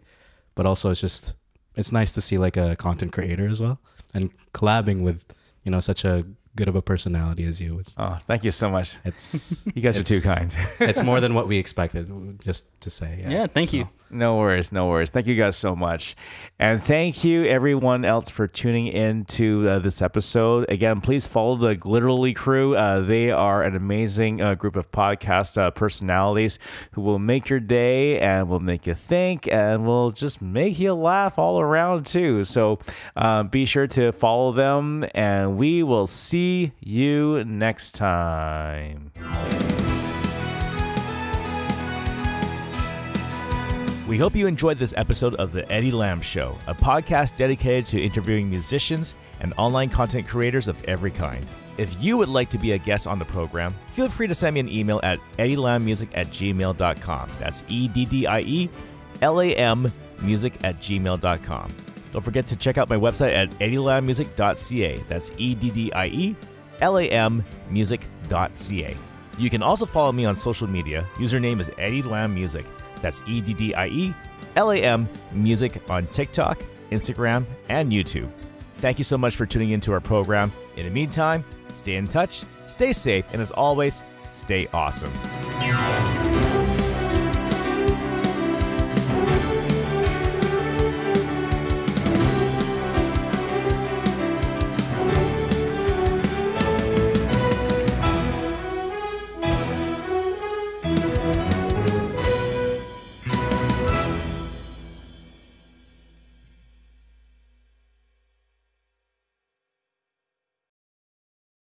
but also it's just it's nice to see like a content creator as well and collabing with you know such a good of a personality as you. It's Oh, thank you so much. it's You guys are too kind. it's more than what we expected. Just to say, yeah. Yeah, thank So, you. No worries, no worries. Thank you guys so much. And thank you everyone else for tuning in to uh, this episode. Again, please follow the Gliterally crew. Uh, they are an amazing uh, group of podcast uh, personalities who will make your day and will make you think and will just make you laugh all around too. So uh, be sure to follow them and we will see you next time. We hope you enjoyed this episode of The Eddie Lam Show, a podcast dedicated to interviewing musicians and online content creators of every kind. If you would like to be a guest on the program, feel free to send me an email at eddielammusic at gmail.com. That's E D D I E L A M music at gmail.com. Don't forget to check out my website at eddielammusic.ca. That's E D D I E L A M music.ca. You can also follow me on social media. Username is Eddie Lam Music. That's E D D I E L A M Music on TikTok, Instagram, and YouTube. Thank you so much for tuning into our program. In the meantime, stay in touch, stay safe, and as always, stay awesome.